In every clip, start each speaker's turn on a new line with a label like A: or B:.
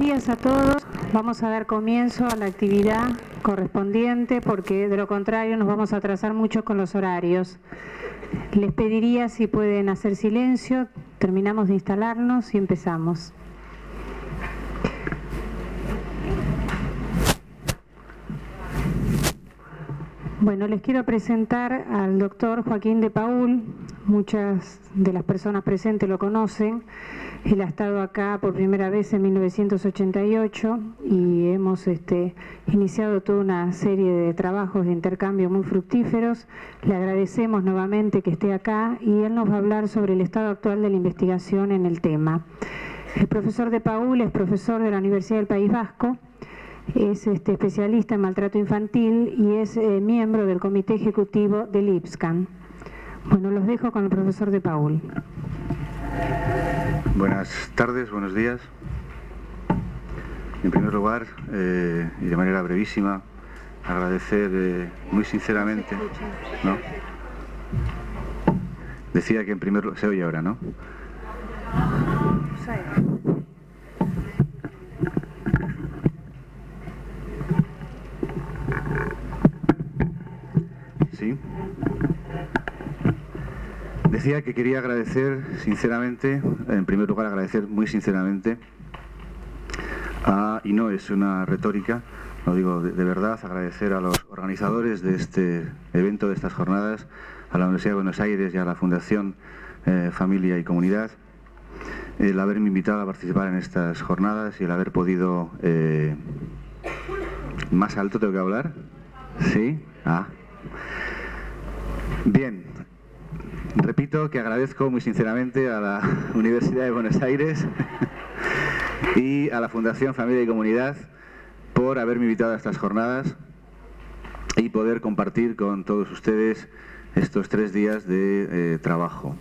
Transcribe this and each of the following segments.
A: Días a todos. Vamos a dar comienzo a la actividad correspondiente porque de lo contrario nos vamos a atrasar mucho con los horarios. Les pediría si pueden hacer silencio, terminamos de instalarnos y empezamos. Bueno, les quiero presentar al doctor Joaquín de Paul. Muchas de las personas presentes lo conocen. Él ha estado acá por primera vez en 1988 y hemos este, iniciado toda una serie de trabajos de intercambio muy fructíferos. Le agradecemos nuevamente que esté acá y él nos va a hablar sobre el estado actual de la investigación en el tema. El profesor de Paul es profesor de la Universidad del País Vasco es este, especialista en maltrato infantil y es eh, miembro del comité ejecutivo del IPSCAN. Bueno, los dejo con el profesor de Paul.
B: Buenas tardes, buenos días. En primer lugar, eh, y de manera brevísima, agradecer eh, muy sinceramente. ¿no? Decía que en primer lugar. Se oye ahora, ¿no? Decía que quería agradecer sinceramente, en primer lugar agradecer muy sinceramente, a, y no es una retórica, lo digo de, verdad, agradecer a los organizadores de este evento, de estas jornadas, a la Universidad de Buenos Aires y a la Fundación eh, Familia y Comunidad, el haberme invitado a participar en estas jornadas y el haber podido... Eh, ¿Más alto tengo que hablar? ¿Sí? Ah. Bien, repito que agradezco muy sinceramente a la Universidad de Buenos Aires y a la Fundación Familia y Comunidad por haberme invitado a estas jornadas y poder compartir con todos ustedes estos tres días de eh, trabajo.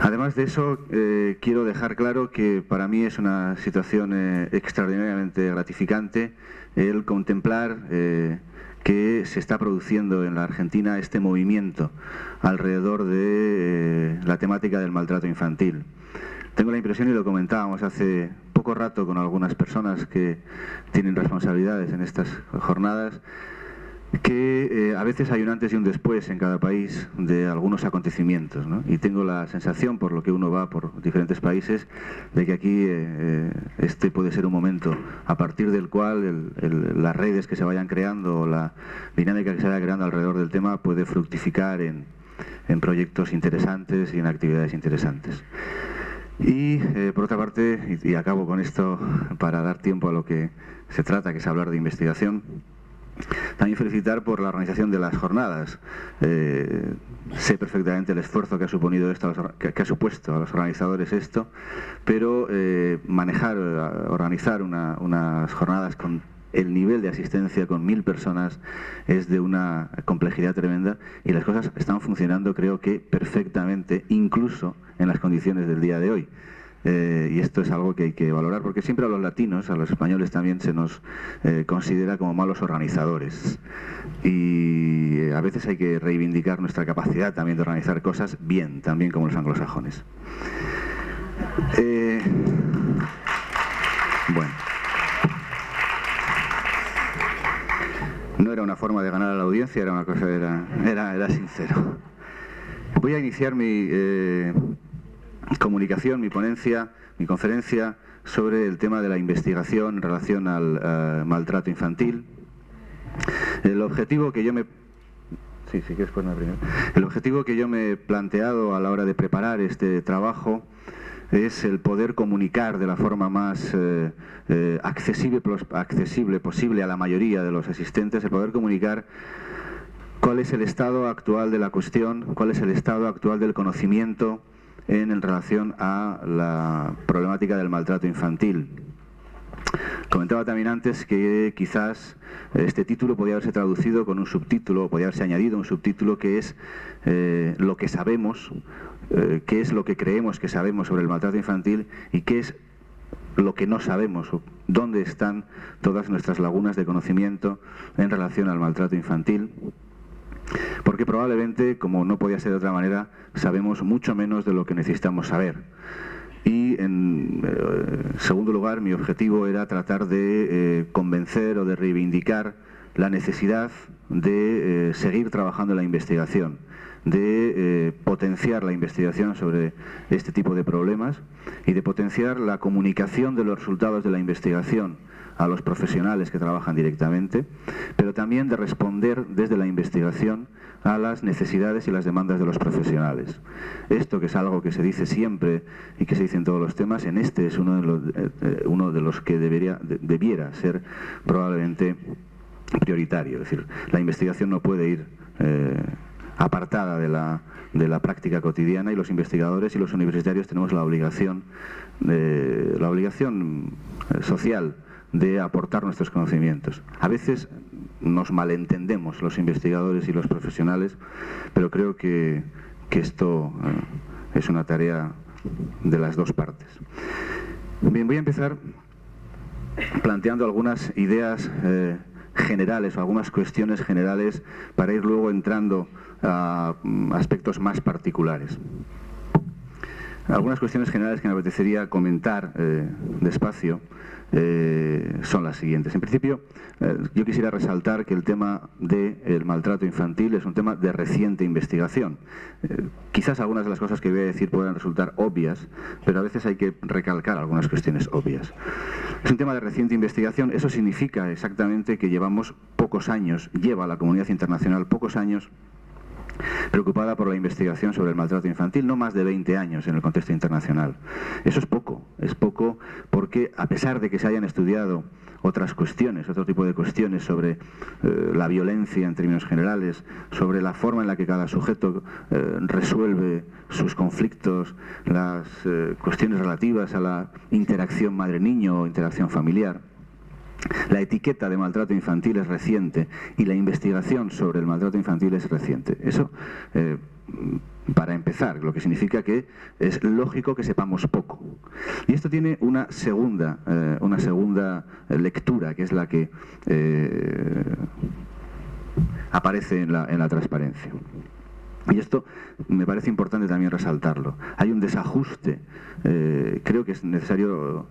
B: Además de eso, eh, quiero dejar claro que para mí es una situación eh, extraordinariamente gratificante el contemplar que se está produciendo en la Argentina este movimiento alrededor de eh, la temática del maltrato infantil. Tengo la impresión, y lo comentábamos hace poco rato con algunas personas que tienen responsabilidades en estas jornadas, que eh, a veces hay un antes y un después en cada país de algunos acontecimientos. Y tengo la sensación, por lo que uno va por diferentes países, de que aquí eh, este puede ser un momento a partir del cual las redes que se vayan creando o la dinámica que se vaya creando alrededor del tema puede fructificar en, proyectos interesantes y en actividades interesantes. Y eh, por otra parte, y acabo con esto para dar tiempo a lo que se trata, que es hablar de investigación, también felicitar por la organización de las jornadas. Eh, sé perfectamente el esfuerzo que ha suponido esto, que, ha supuesto a los organizadores esto, pero eh, manejar, organizar unas jornadas con el nivel de asistencia con mil personas es de una complejidad tremenda y las cosas están funcionando creo que perfectamente, incluso en las condiciones del día de hoy. Eh, y esto es algo que hay que valorar porque siempre a los latinos, a los españoles también se nos eh, considera como malos organizadores y eh, a veces hay que reivindicar nuestra capacidad también de organizar cosas bien, también como los anglosajones. bueno. No era una forma de ganar a la audiencia, era una cosa, era, era, era sincero. Voy a iniciar mi comunicación, mi ponencia, mi conferencia sobre el tema de la investigación en relación al eh, maltrato infantil. El objetivo que yo me El objetivo que yo me he planteado a la hora de preparar este trabajo es el poder comunicar de la forma más eh, eh, accesible, accesible posible a la mayoría de los asistentes, el poder comunicar cuál es el estado actual de la cuestión, cuál es el estado actual del conocimiento, en relación a la problemática del maltrato infantil. Comentaba también antes que quizás este título podría haberse traducido con un subtítulo, podría haberse añadido un subtítulo que es eh, lo que sabemos, eh, qué es lo que creemos que sabemos sobre el maltrato infantil y qué es lo que no sabemos, dónde están todas nuestras lagunas de conocimiento en relación al maltrato infantil porque probablemente, como no podía ser de otra manera, sabemos mucho menos de lo que necesitamos saber. Y en eh, segundo lugar, mi objetivo era tratar de eh, convencer o de reivindicar la necesidad de seguir trabajando en la investigación, de potenciar la investigación sobre este tipo de problemas y de potenciar la comunicación de los resultados de la investigación a los profesionales que trabajan directamente, pero también de responder desde la investigación a las necesidades y las demandas de los profesionales. Esto que es algo que se dice siempre y que se dice en todos los temas, en este es uno de los, eh, eh, uno de los que debería, debiera ser probablemente prioritario. Es decir, la investigación no puede ir eh, apartada de la, de la práctica cotidiana y los investigadores y los universitarios tenemos la obligación, la obligación social de aportar nuestros conocimientos. A veces nos malentendemos los investigadores y los profesionales, pero creo que, esto eh, es una tarea de las dos partes. Bien, voy a empezar planteando algunas ideas eh, generales o algunas cuestiones generales para ir luego entrando a mm, aspectos más particulares. Algunas cuestiones generales que me apetecería comentar eh, despacio eh, son las siguientes. En principio, eh, yo quisiera resaltar que el tema del maltrato infantil es un tema de reciente investigación. Quizás algunas de las cosas que voy a decir puedan resultar obvias, pero a veces hay que recalcar algunas cuestiones obvias. Es un tema de reciente investigación, eso significa exactamente que llevamos pocos años, lleva la comunidad internacional pocos años preocupada por la investigación sobre el maltrato infantil, no más de 20 años en el contexto internacional. Eso es poco, es poco porque a pesar de que se hayan estudiado otras cuestiones, otro tipo de cuestiones sobre eh, la violencia en términos generales, sobre la forma en la que cada sujeto eh, resuelve sus conflictos, las eh, cuestiones relativas a la interacción madre-niño o interacción familiar, la etiqueta de maltrato infantil es reciente y la investigación sobre el maltrato infantil es reciente. Eso, eh, para empezar, lo que significa que es lógico que sepamos poco. Y esto tiene una segunda, eh, una segunda lectura, que es la que eh, aparece en la, en la transparencia. Y esto me parece importante también resaltarlo. Hay un desajuste, creo que es necesario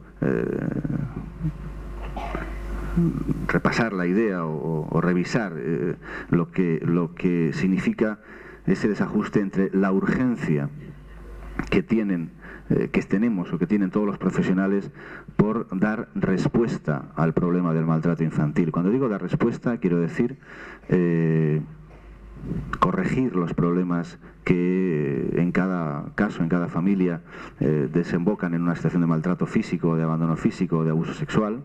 B: repasar la idea o, revisar eh, lo, que, lo que significa ese desajuste entre la urgencia que tienen eh, que tenemos o que tienen todos los profesionales por dar respuesta al problema del maltrato infantil. Cuando digo dar respuesta, quiero decir eh, corregir los problemas que en cada caso, en cada familia, desembocan en una situación de maltrato físico, de abandono físico, de abuso sexual.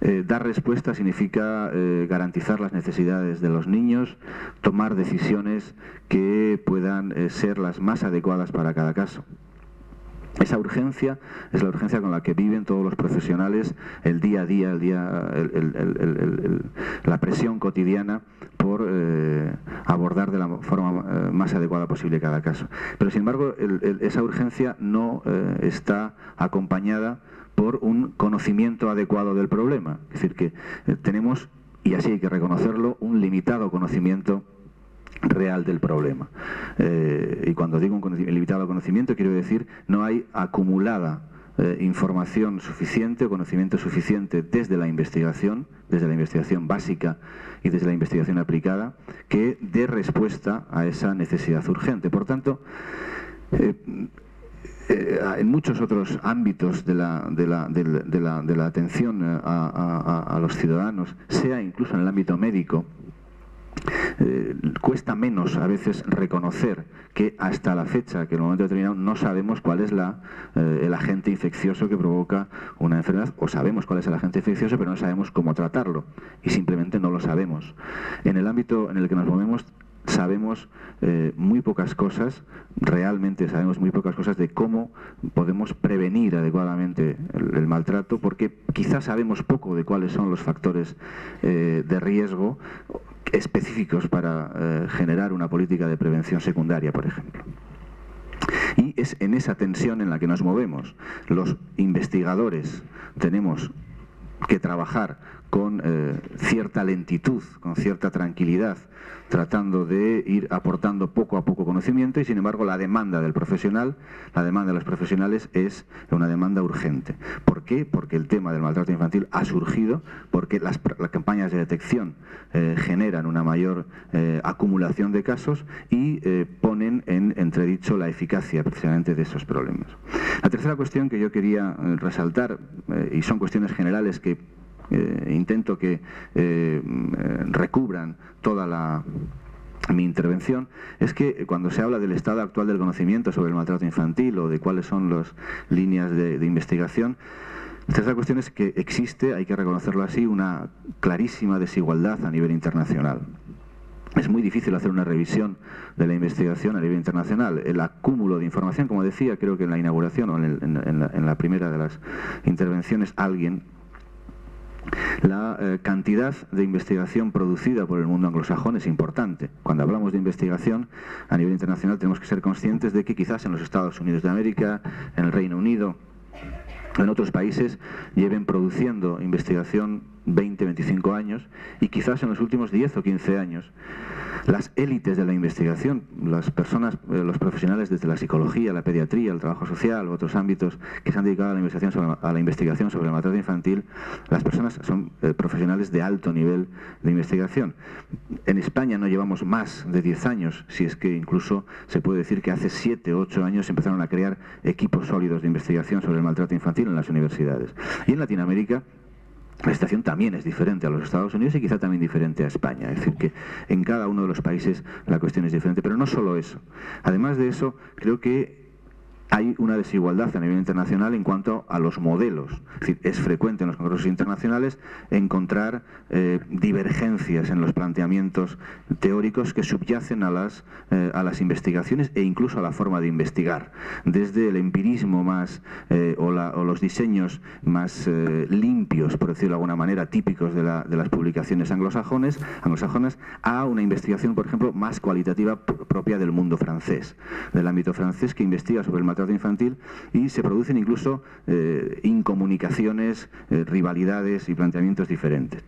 B: Eh, dar respuesta significa eh, garantizar las necesidades de los niños, tomar decisiones que puedan eh, ser las más adecuadas para cada caso. Esa urgencia es la urgencia con la que viven todos los profesionales el día a día, el día, la presión cotidiana por abordar de la forma más adecuada posible cada caso. Pero sin embargo, esa urgencia no está acompañada por un conocimiento adecuado del problema. Es decir, que eh, tenemos, y así hay que reconocerlo, un limitado conocimiento real del problema. Eh, y cuando digo un limitado conocimiento, quiero decir, no hay acumulada eh, información suficiente o conocimiento suficiente desde la investigación, desde la investigación básica y desde la investigación aplicada, que dé respuesta a esa necesidad urgente. Por tanto, en muchos otros ámbitos de la, de la, de la, de la atención a, los ciudadanos, sea incluso en el ámbito médico, eh, cuesta menos a veces reconocer que hasta la fecha, que en el momento determinado no sabemos cuál es la, eh, el agente infeccioso que provoca una enfermedad, o sabemos cuál es el agente infeccioso, pero no sabemos cómo tratarlo, y simplemente no lo sabemos. En el ámbito en el que nos movemos sabemos eh, muy pocas cosas, realmente sabemos muy pocas cosas de cómo podemos prevenir adecuadamente el, maltrato, porque quizás sabemos poco de cuáles son los factores eh, de riesgo específicos para eh, generar una política de prevención secundaria, por ejemplo. Y es en esa tensión en la que nos movemos. Los investigadores tenemos que trabajar con cierta lentitud, con cierta tranquilidad, tratando de ir aportando poco a poco conocimiento y sin embargo la demanda del profesional, la demanda de los profesionales es una demanda urgente. ¿Por qué? Porque el tema del maltrato infantil ha surgido, porque las, campañas de detección eh, generan una mayor eh, acumulación de casos y eh, ponen en entredicho la eficacia precisamente de esos problemas. La tercera cuestión que yo quería resaltar, y son cuestiones generales que eh, intento que eh, recubran toda la, mi intervención es que cuando se habla del estado actual del conocimiento sobre el maltrato infantil o de cuáles son las líneas de, investigación, la cuestión es que existe, hay que reconocerlo así, una clarísima desigualdad a nivel internacional. Es muy difícil hacer una revisión de la investigación a nivel internacional. El acúmulo de información, como decía, creo que en la inauguración o en la primera de las intervenciones alguien la eh, cantidad de investigación producida por el mundo anglosajón es importante. Cuando hablamos de investigación a nivel internacional tenemos que ser conscientes de que quizás en los Estados Unidos de América, en el Reino Unido, en otros países lleven produciendo investigación 20, 25 años y quizás en los últimos 10 o 15 años las élites de la investigación, las personas, eh, los profesionales desde la psicología, la pediatría, el trabajo social u otros ámbitos que se han dedicado a la investigación sobre, a la investigación sobre el maltrato infantil, las personas son eh, profesionales de alto nivel de investigación. En España no llevamos más de 10 años, si es que incluso se puede decir que hace 7 o 8 años empezaron a crear equipos sólidos de investigación sobre el maltrato infantil en las universidades. Y en Latinoamérica la situación también es diferente a los Estados Unidos y quizá también diferente a España. Es decir, que en cada uno de los países la cuestión es diferente. Pero no solo eso. Además de eso, creo que hay una desigualdad a nivel internacional en cuanto a los modelos. Es, frecuente en los congresos internacionales encontrar eh, divergencias en los planteamientos teóricos que subyacen a las, eh, a las investigaciones e incluso a la forma de investigar. Desde el empirismo más eh, o, los diseños más limpios, por decirlo de alguna manera, típicos de, de las publicaciones anglosajones, anglosajonas, a una investigación, por ejemplo, más cualitativa propia del mundo francés, del ámbito francés que investiga sobre el infantil y se producen incluso eh, incomunicaciones, eh, rivalidades y planteamientos diferentes.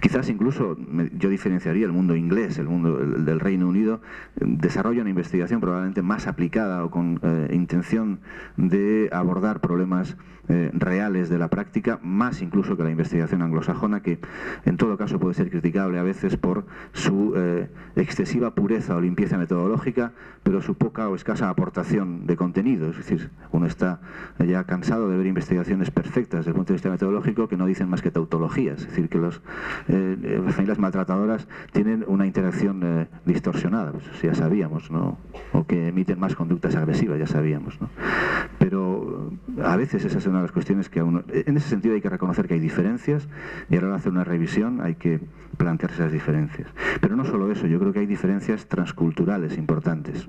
B: Quizás incluso yo diferenciaría el mundo inglés, el mundo del Reino Unido, desarrolla una investigación probablemente más aplicada o con eh, intención de abordar problemas eh, reales de la práctica, más incluso que la investigación anglosajona, que en todo caso puede ser criticable a veces por su eh, excesiva pureza o limpieza metodológica, pero su poca o escasa aportación de contenido. Es decir, uno está ya cansado de ver investigaciones perfectas desde el punto de vista metodológico que no dicen más que tautologías. Es decir, que eh, las familias maltratadoras tienen una interacción distorsionada, pues ya sabíamos, ¿no? o que emiten más conductas agresivas, ya sabíamos. ¿no? Pero a veces esa es las cuestiones que aún... En ese sentido hay que reconocer que hay diferencias y ahora hacer una revisión hay que plantearse esas diferencias. Pero no solo eso, yo creo que hay diferencias transculturales importantes.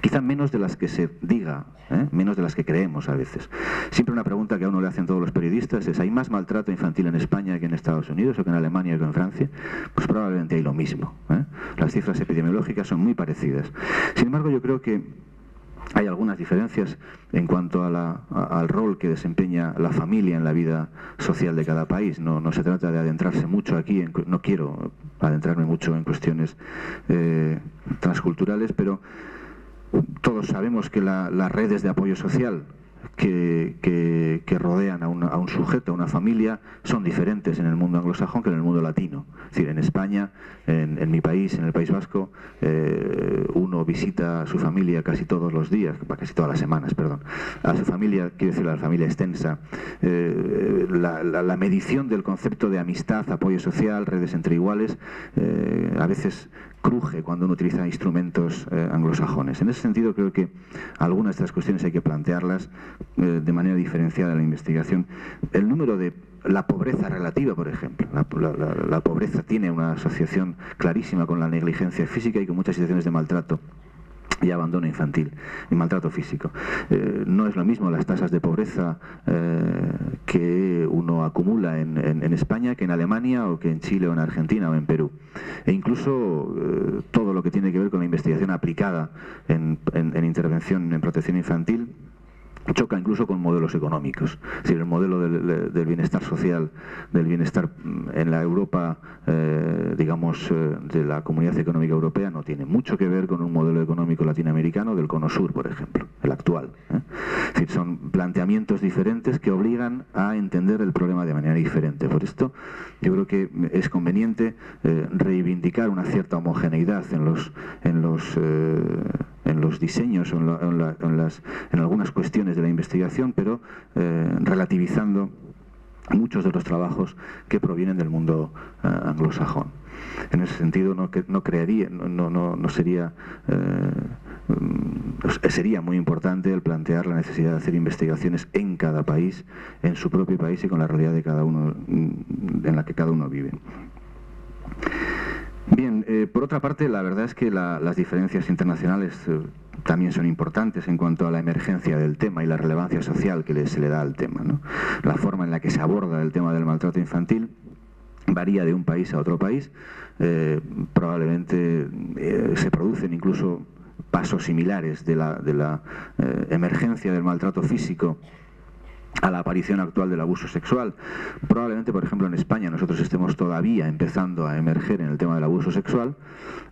B: Quizá menos de las que se diga, ¿eh? menos de las que creemos a veces. Siempre una pregunta que a uno le hacen todos los periodistas es, ¿hay más maltrato infantil en España que en Estados Unidos o que en Alemania o que en Francia? Pues probablemente hay lo mismo. ¿eh? Las cifras epidemiológicas son muy parecidas. Sin embargo, yo creo que hay algunas diferencias en cuanto al rol que desempeña la familia en la vida social de cada país. No, se trata de adentrarse mucho aquí, no quiero adentrarme mucho en cuestiones eh, transculturales, pero todos sabemos que las redes de apoyo social que, rodean a, un sujeto, a una familia, son diferentes en el mundo anglosajón que en el mundo latino. Es decir, en España, en, mi país, en el País Vasco, eh, uno visita a su familia casi todos los días, casi todas las semanas, perdón. A su familia, quiero decir, a la familia extensa. Eh, la, medición del concepto de amistad, apoyo social, redes entre iguales, eh, a veces cruje cuando uno utiliza instrumentos eh, anglosajones. En ese sentido creo que algunas de estas cuestiones hay que plantearlas eh, de manera diferenciada en la investigación. El número de la pobreza relativa, por ejemplo. La, pobreza tiene una asociación clarísima con la negligencia física y con muchas situaciones de maltrato y abandono infantil y maltrato físico. Eh, no es lo mismo las tasas de pobreza que uno acumula en, España que en Alemania o que en Chile o en Argentina o en Perú. E incluso eh, todo lo que tiene que ver con la investigación aplicada en, intervención en protección infantil choca incluso con modelos económicos. Si el modelo del, bienestar social, del bienestar mm, en la Europa, eh, digamos, eh, de la Comunidad Económica Europea, no tiene mucho que ver con un modelo económico latinoamericano del Cono Sur, por ejemplo, el actual. ¿eh? Es decir, son planteamientos diferentes que obligan a entender el problema de manera diferente. Por esto, yo creo que es conveniente reivindicar una cierta homogeneidad en los en los diseños en, algunas cuestiones de la investigación, pero eh, relativizando muchos de los trabajos que provienen del mundo eh, anglosajón. En ese sentido, no, crearía, no, sería, eh, sería muy importante el plantear la necesidad de hacer investigaciones en cada país, en su propio país y con la realidad de cada uno, mm, en la que cada uno vive. Bien, eh, por otra parte, la verdad es que las diferencias internacionales eh, también son importantes en cuanto a la emergencia del tema y la relevancia social que se le da al tema. La forma en la que se aborda el tema del maltrato infantil varía de un país a otro país. Eh, probablemente se producen incluso pasos similares de la emergencia del maltrato físico a la aparición actual del abuso sexual. Probablemente, por ejemplo, en España nosotros estemos todavía empezando a emerger en el tema del abuso sexual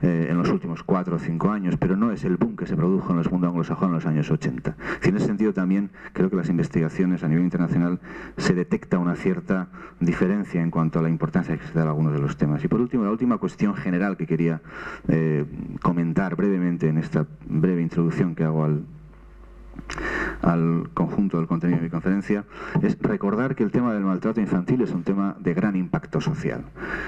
B: eh, en los últimos cuatro o cinco años, pero no es el boom que se produjo en los mundos anglosajones en los años 80. en ese sentido también creo que las investigaciones a nivel internacional se detecta una cierta diferencia en cuanto a la importancia que se da a algunos de los temas. Y por último, la última cuestión general que quería eh, comentar brevemente en esta breve introducción que hago al al conjunto del contenido de mi conferencia, es recordar que el tema del maltrato infantil es un tema de gran impacto social.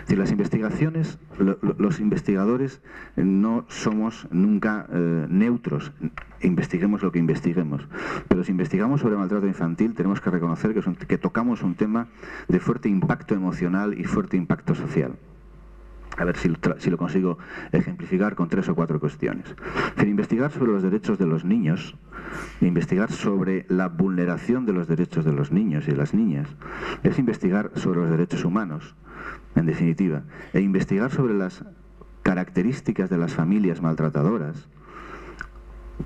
B: Si las investigaciones, los investigadores no somos nunca eh, neutros, investiguemos lo que investiguemos, pero si investigamos sobre maltrato infantil tenemos que reconocer que, que tocamos un tema de fuerte impacto emocional y fuerte impacto social a ver si, lo consigo ejemplificar con tres o cuatro cuestiones. investigar sobre los derechos de los niños, investigar sobre la vulneración de los derechos de los niños y de las niñas, es investigar sobre los derechos humanos, en definitiva, e investigar sobre las características de las familias maltratadoras.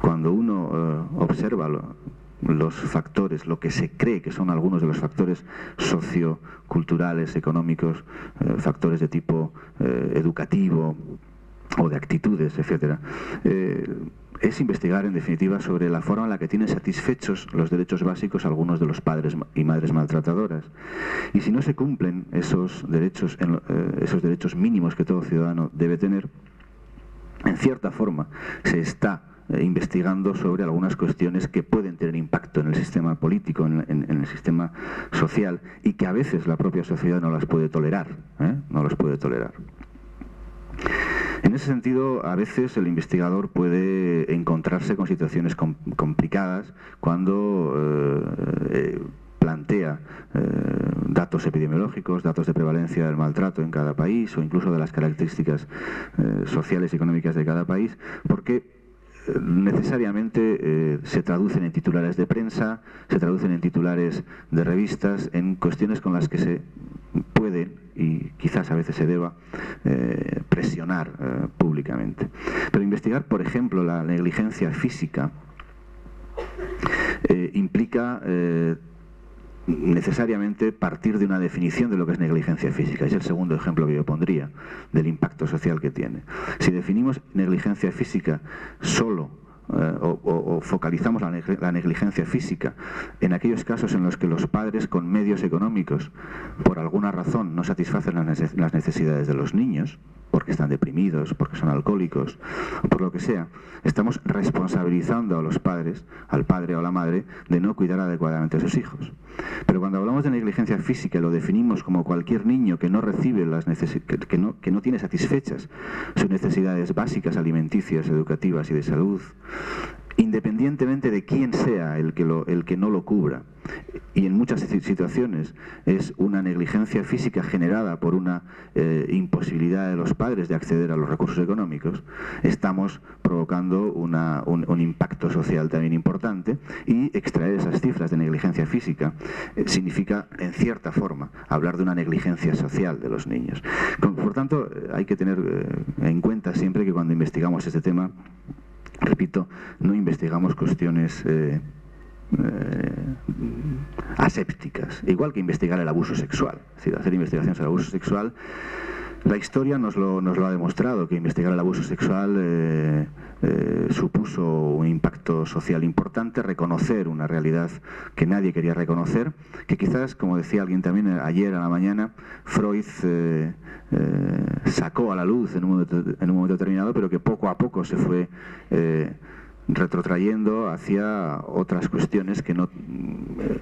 B: Cuando uno eh, observa lo, los factores, lo que se cree que son algunos de los factores socioculturales, económicos, eh, factores de tipo eh, educativo o de actitudes, etcétera. Eh, es investigar en definitiva sobre la forma en la que tienen satisfechos los derechos básicos algunos de los padres y madres maltratadoras. Y si no se cumplen esos derechos, esos derechos mínimos que todo ciudadano debe tener, en cierta forma se está eh, investigando sobre algunas cuestiones que pueden tener impacto en el sistema político, en, el sistema social, y que a veces la propia sociedad no las puede tolerar, ¿eh? no las puede tolerar. En ese sentido, a veces el investigador puede encontrarse con situaciones complicadas cuando eh, plantea datos epidemiológicos, datos de prevalencia del maltrato en cada país o incluso de las características sociales y económicas de cada país, porque necesariamente eh, se traducen en titulares de prensa, se traducen en titulares de revistas, en cuestiones con las que se puede y quizás a veces se deba eh, presionar eh, públicamente. Pero investigar, por ejemplo, la negligencia física implica necesariamente partir de una definición de lo que es negligencia física. Es el segundo ejemplo que yo pondría del impacto social que tiene. Si definimos negligencia física solo eh, o, focalizamos la, negligencia física en aquellos casos en los que los padres con medios económicos por alguna razón no satisfacen las necesidades de los niños, porque están deprimidos, porque son alcohólicos, por lo que sea, estamos responsabilizando a los padres, al padre o a la madre, de no cuidar adecuadamente a sus hijos. Pero cuando hablamos de negligencia física lo definimos como cualquier niño que no recibe las que, no, que no tiene satisfechas sus necesidades básicas, alimenticias, educativas y de salud, independientemente de quién sea el que, el que no lo cubra. Y en muchas situaciones es una negligencia física generada por una eh, imposibilidad de los padres de acceder a los recursos económicos, estamos provocando un, impacto social también importante y extraer esas cifras de negligencia física eh, significa, en cierta forma, hablar de una negligencia social de los niños. Por tanto, eh, hay que tener en cuenta siempre que cuando investigamos este tema, repito, no investigamos cuestiones eh, asépticas, igual que investigar el abuso sexual. Es decir, hacer investigaciones sobre abuso sexual la historia nos lo, ha demostrado, que investigar el abuso sexual eh, eh, supuso un impacto social importante, reconocer una realidad que nadie quería reconocer, que quizás, como decía alguien también ayer a la mañana, Freud eh, sacó a la luz en un, en un momento determinado, pero que poco a poco se fue retrotrayendo hacia otras cuestiones que no eh,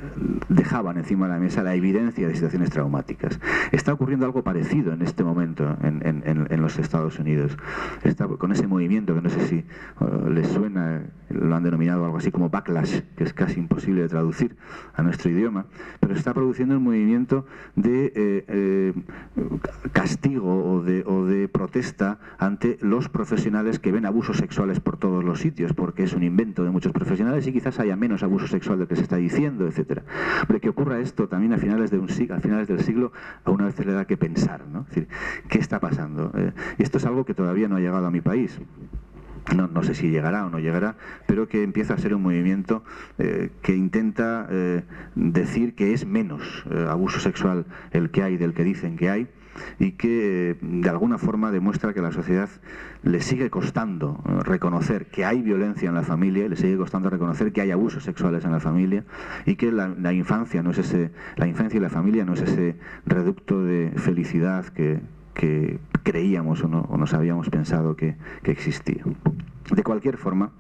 B: dejaban encima de la mesa la evidencia de situaciones traumáticas. Está ocurriendo algo parecido en este momento en, los Estados Unidos. Está, con ese movimiento que no sé si eh, les suena, lo han denominado algo así como backlash, que es casi imposible de traducir a nuestro idioma, pero está produciendo un movimiento de eh, castigo o de, o de protesta ante los profesionales que ven abusos sexuales por todos los sitios, porque que es un invento de muchos profesionales y quizás haya menos abuso sexual del que se está diciendo, etcétera. Pero que ocurra esto también a finales, de un, a finales del siglo, a una vez le da que pensar, ¿no? Es decir, ¿qué está pasando? Eh, esto es algo que todavía no ha llegado a mi país. No, sé si llegará o no llegará, pero que empieza a ser un movimiento eh, que intenta eh, decir que es menos abuso sexual el que hay del que dicen que hay y que de alguna forma demuestra que la sociedad le sigue costando eh, reconocer que hay violencia en la familia, le sigue costando reconocer que hay abusos sexuales en la familia y que la, infancia no es ese, la infancia y la familia no es ese reducto de felicidad que, creíamos o, no, o nos habíamos pensado que existía. De cualquier forma,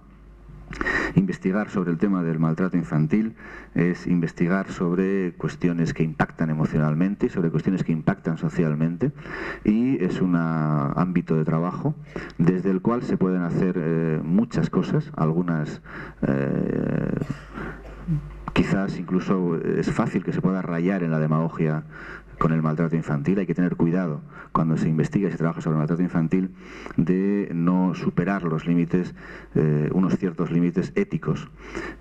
B: Investigar sobre el tema del maltrato infantil es investigar sobre cuestiones que impactan emocionalmente y sobre cuestiones que impactan socialmente y es un ámbito de trabajo desde el cual se pueden hacer eh, muchas cosas, algunas eh, quizás incluso es fácil que se pueda rayar en la demagogia con el maltrato infantil. Hay que tener cuidado cuando se investiga y se trabaja sobre el maltrato infantil de no superar los límites, eh, unos ciertos límites éticos,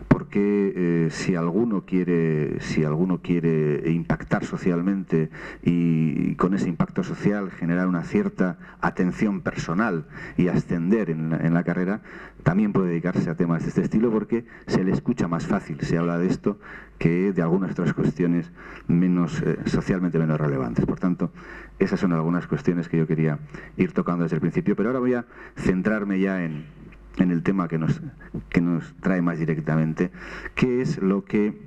B: porque eh, si alguno quiere, si alguno quiere impactar socialmente y, con ese impacto social generar una cierta atención personal y ascender en en la carrera, también puede dedicarse a temas de este estilo porque se le escucha más fácil, se habla de esto que de algunas otras cuestiones menos eh, socialmente menos relevantes. Por tanto, esas son algunas cuestiones que yo quería ir tocando desde el principio, pero ahora voy a centrarme ya en, el tema que nos, que nos trae más directamente, que es lo que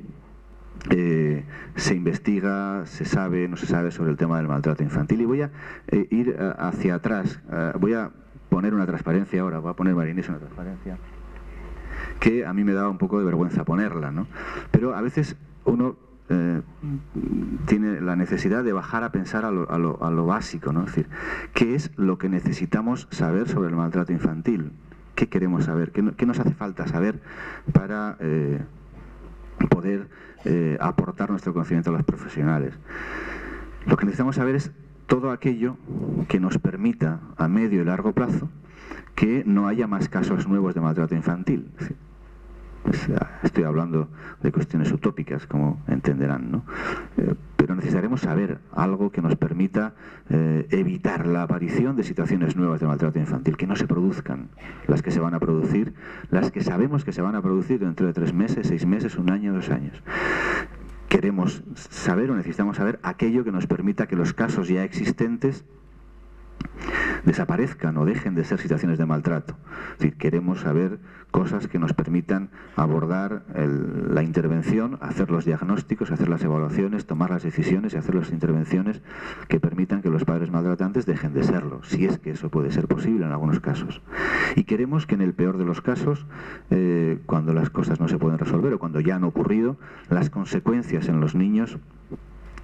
B: eh, se investiga, se sabe, no se sabe sobre el tema del maltrato infantil. Y voy a eh, ir hacia atrás, voy a poner una transparencia ahora, voy a poner Marinés una transparencia que a mí me daba un poco de vergüenza ponerla, ¿no? Pero a veces uno eh, tiene la necesidad de bajar a pensar a lo, básico, ¿no? Es decir, ¿qué es lo que necesitamos saber sobre el maltrato infantil? ¿Qué queremos saber? ¿Qué, nos hace falta saber para eh, poder eh, aportar nuestro conocimiento a los profesionales? Lo que necesitamos saber es todo aquello que nos permita a medio y largo plazo que no haya más casos nuevos de maltrato infantil. Estoy hablando de cuestiones utópicas, como entenderán, ¿no? Eh, pero necesitaremos saber algo que nos permita eh, evitar la aparición de situaciones nuevas de maltrato infantil, que no se produzcan las que se van a producir, las que sabemos que se van a producir dentro de tres meses, seis meses, un año, dos años queremos saber o necesitamos saber aquello que nos permita que los casos ya existentes desaparezcan o dejen de ser situaciones de maltrato. Es decir, queremos saber cosas que nos permitan abordar la intervención, hacer los diagnósticos, hacer las evaluaciones, tomar las decisiones y hacer las intervenciones que permitan que los padres maltratantes dejen de serlo, si es que eso puede ser posible en algunos casos. Y queremos que en el peor de los casos, eh, cuando las cosas no se pueden resolver o cuando ya han ocurrido, las consecuencias en los niños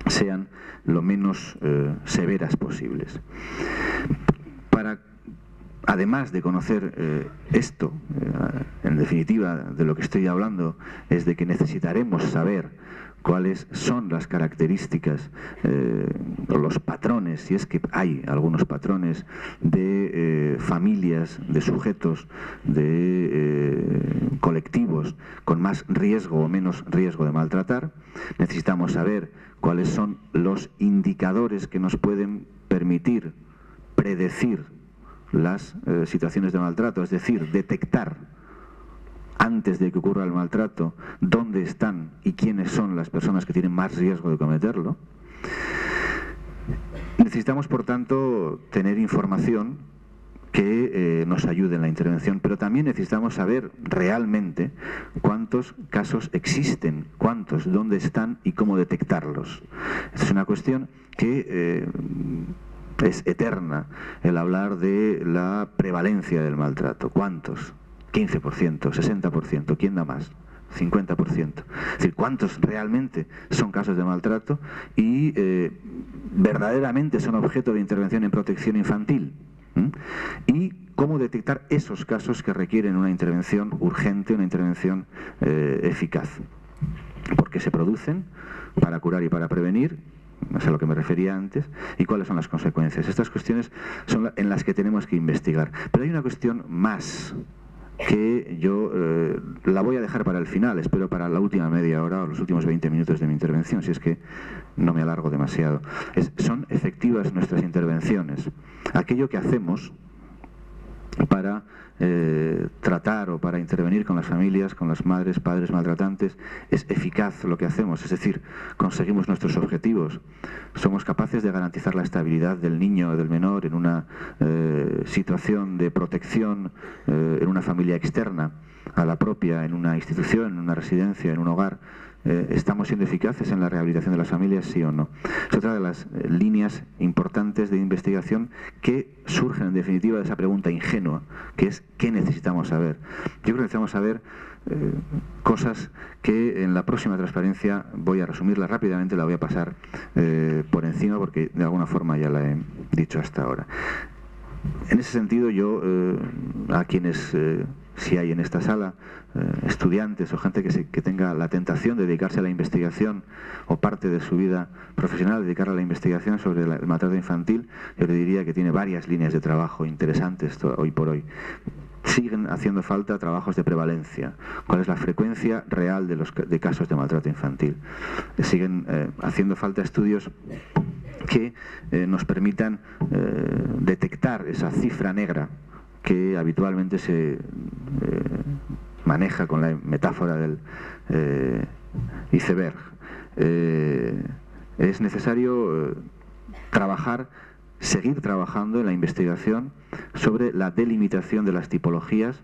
B: sean lo menos eh, severas posibles. Para, además de conocer eh, esto, eh, en definitiva de lo que estoy hablando, es de que necesitaremos saber cuáles son las características o los patrones, si es que hay algunos patrones de familias, de sujetos, de colectivos con más riesgo o menos riesgo de maltratar. Necesitamos saber cuáles son los indicadores que nos pueden permitir predecir las eh, situaciones de maltrato, es decir, detectar antes de que ocurra el maltrato, dónde están y quiénes son las personas que tienen más riesgo de cometerlo. Necesitamos, por tanto, tener información que eh, nos ayude en la intervención, pero también necesitamos saber realmente cuántos casos existen, cuántos, dónde están y cómo detectarlos. es una cuestión que eh, es eterna, el hablar de la prevalencia del maltrato. ¿Cuántos? 15%, 60%, ¿quién da más? 50%. Es decir, cuántos realmente son casos de maltrato y eh, verdaderamente son objeto de intervención en protección infantil. Y cómo detectar esos casos que requieren una intervención urgente, una intervención eh, eficaz. Porque se producen para curar y para prevenir, sé a lo que me refería antes, y cuáles son las consecuencias. Estas cuestiones son en las que tenemos que investigar. Pero hay una cuestión más que yo eh, la voy a dejar para el final, espero para la última media hora o los últimos 20 minutos de mi intervención, si es que no me alargo demasiado. son efectivas nuestras intervenciones. Aquello que hacemos para eh, tratar o para intervenir con las familias, con las madres, padres maltratantes, es eficaz lo que hacemos, es decir, conseguimos nuestros objetivos, somos capaces de garantizar la estabilidad del niño o del menor en una eh, situación de protección eh, en una familia externa a la propia, en una institución, en una residencia, en un hogar. Eh, ¿Estamos siendo eficaces en la rehabilitación de las familias, sí o no? Es otra de las eh, líneas importantes de investigación que surgen en definitiva de esa pregunta ingenua, que es ¿qué necesitamos saber? Yo creo que necesitamos saber eh, cosas que en la próxima transparencia voy a resumirla rápidamente, la voy a pasar por encima porque de alguna forma ya la he dicho hasta ahora. En ese sentido, yo a quienes si hay en esta sala eh, estudiantes o gente que, tenga la tentación de dedicarse a la investigación o parte de su vida profesional dedicar a la investigación sobre el maltrato infantil, yo le diría que tiene varias líneas de trabajo interesantes hoy por hoy. Siguen haciendo falta trabajos de prevalencia. ¿Cuál es la frecuencia real de, los, de casos de maltrato infantil? Siguen eh, haciendo falta estudios que eh, nos permitan detectar esa cifra negra que habitualmente se eh, maneja con la metáfora del eh, iceberg. Eh, es necesario trabajar, seguir trabajando en la investigación sobre la delimitación de las tipologías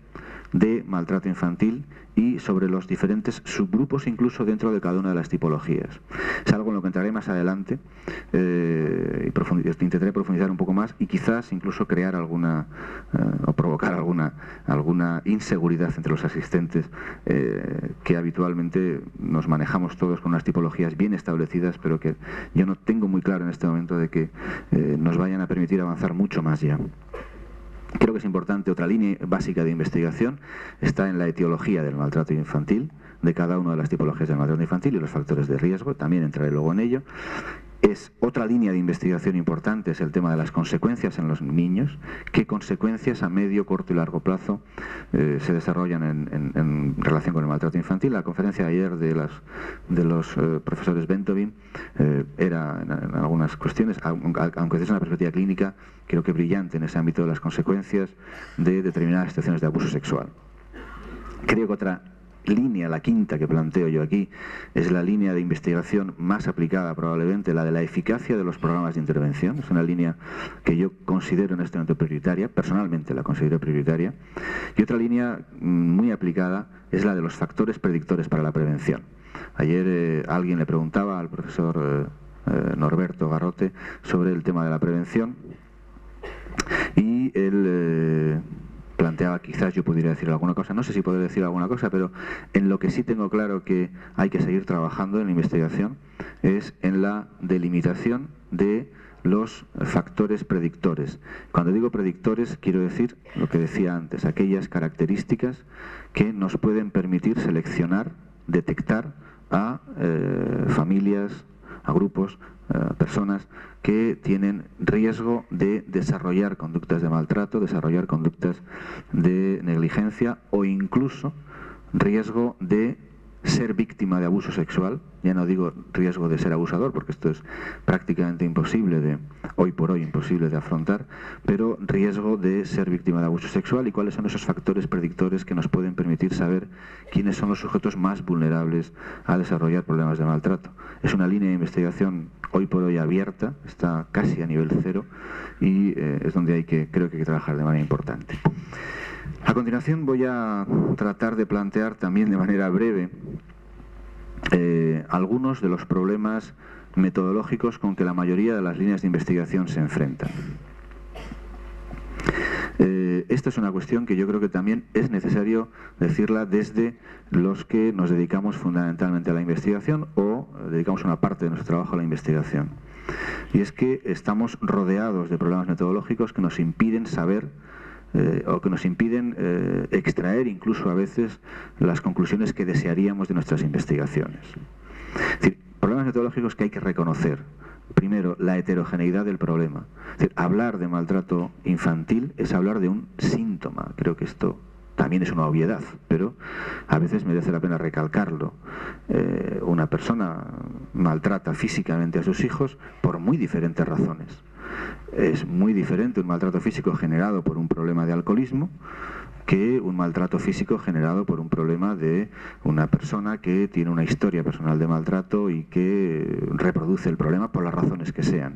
B: de maltrato infantil y sobre los diferentes subgrupos incluso dentro de cada una de las tipologías. Es algo en lo que entraré más adelante eh, y intentaré profundizar un poco más y quizás incluso crear alguna eh, o provocar alguna, alguna inseguridad entre los asistentes eh, que habitualmente nos manejamos todos con unas tipologías bien establecidas pero que yo no tengo muy claro en este momento de que nos vayan a permitir avanzar mucho más ya. Creo que es importante otra línea básica de investigación, está en la etiología del maltrato infantil, de cada una de las tipologías del maltrato infantil y los factores de riesgo, también entraré luego en ello. Es otra línea de investigación importante, es el tema de las consecuencias en los niños, qué consecuencias a medio, corto y largo plazo eh, se desarrollan en, relación con el maltrato infantil. La conferencia de ayer de, los eh, profesores Bentovin eh, era en, algunas cuestiones, aunque desde una perspectiva clínica, creo que brillante en ese ámbito de las consecuencias de determinadas situaciones de abuso sexual. Creo que otra línea, la quinta que planteo yo aquí, es la línea de investigación más aplicada probablemente, la de la eficacia de los programas de intervención. Es una línea que yo considero en este momento prioritaria, personalmente la considero prioritaria. Y otra línea mm, muy aplicada es la de los factores predictores para la prevención. Ayer eh, alguien le preguntaba al profesor eh, eh, Norberto Garrote sobre el tema de la prevención y él planteaba quizás yo pudiera decir alguna cosa, no sé si podré decir alguna cosa, pero en lo que sí tengo claro que hay que seguir trabajando en la investigación es en la delimitación de los factores predictores. Cuando digo predictores quiero decir lo que decía antes, aquellas características que nos pueden permitir seleccionar, detectar a eh, familias, a grupos, a personas que tienen riesgo de desarrollar conductas de maltrato, desarrollar conductas de negligencia o incluso riesgo de ser víctima de abuso sexual, ya no digo riesgo de ser abusador, porque esto es prácticamente imposible de, hoy por hoy imposible de afrontar, pero riesgo de ser víctima de abuso sexual y cuáles son esos factores predictores que nos pueden permitir saber quiénes son los sujetos más vulnerables a desarrollar problemas de maltrato. Es una línea de investigación hoy por hoy abierta, está casi a nivel cero y eh, es donde hay que, creo que hay que trabajar de manera importante. A continuación voy a tratar de plantear también de manera breve eh, algunos de los problemas metodológicos con que la mayoría de las líneas de investigación se enfrentan. Eh, esta es una cuestión que yo creo que también es necesario decirla desde los que nos dedicamos fundamentalmente a la investigación o dedicamos una parte de nuestro trabajo a la investigación. Y es que estamos rodeados de problemas metodológicos que nos impiden saber eh, o que nos impiden eh, extraer incluso a veces las conclusiones que desearíamos de nuestras investigaciones. Problemas metodológicos que hay que reconocer. Primero, la heterogeneidad del problema. Es hablar de maltrato infantil es hablar de un síntoma. Creo que esto también es una obviedad, pero a veces merece la pena recalcarlo. Eh, una persona maltrata físicamente a sus hijos por muy diferentes razones. Es muy diferente un maltrato físico generado por un problema de alcoholismo que un maltrato físico generado por un problema de una persona que tiene una historia personal de maltrato y que reproduce el problema por las razones que sean.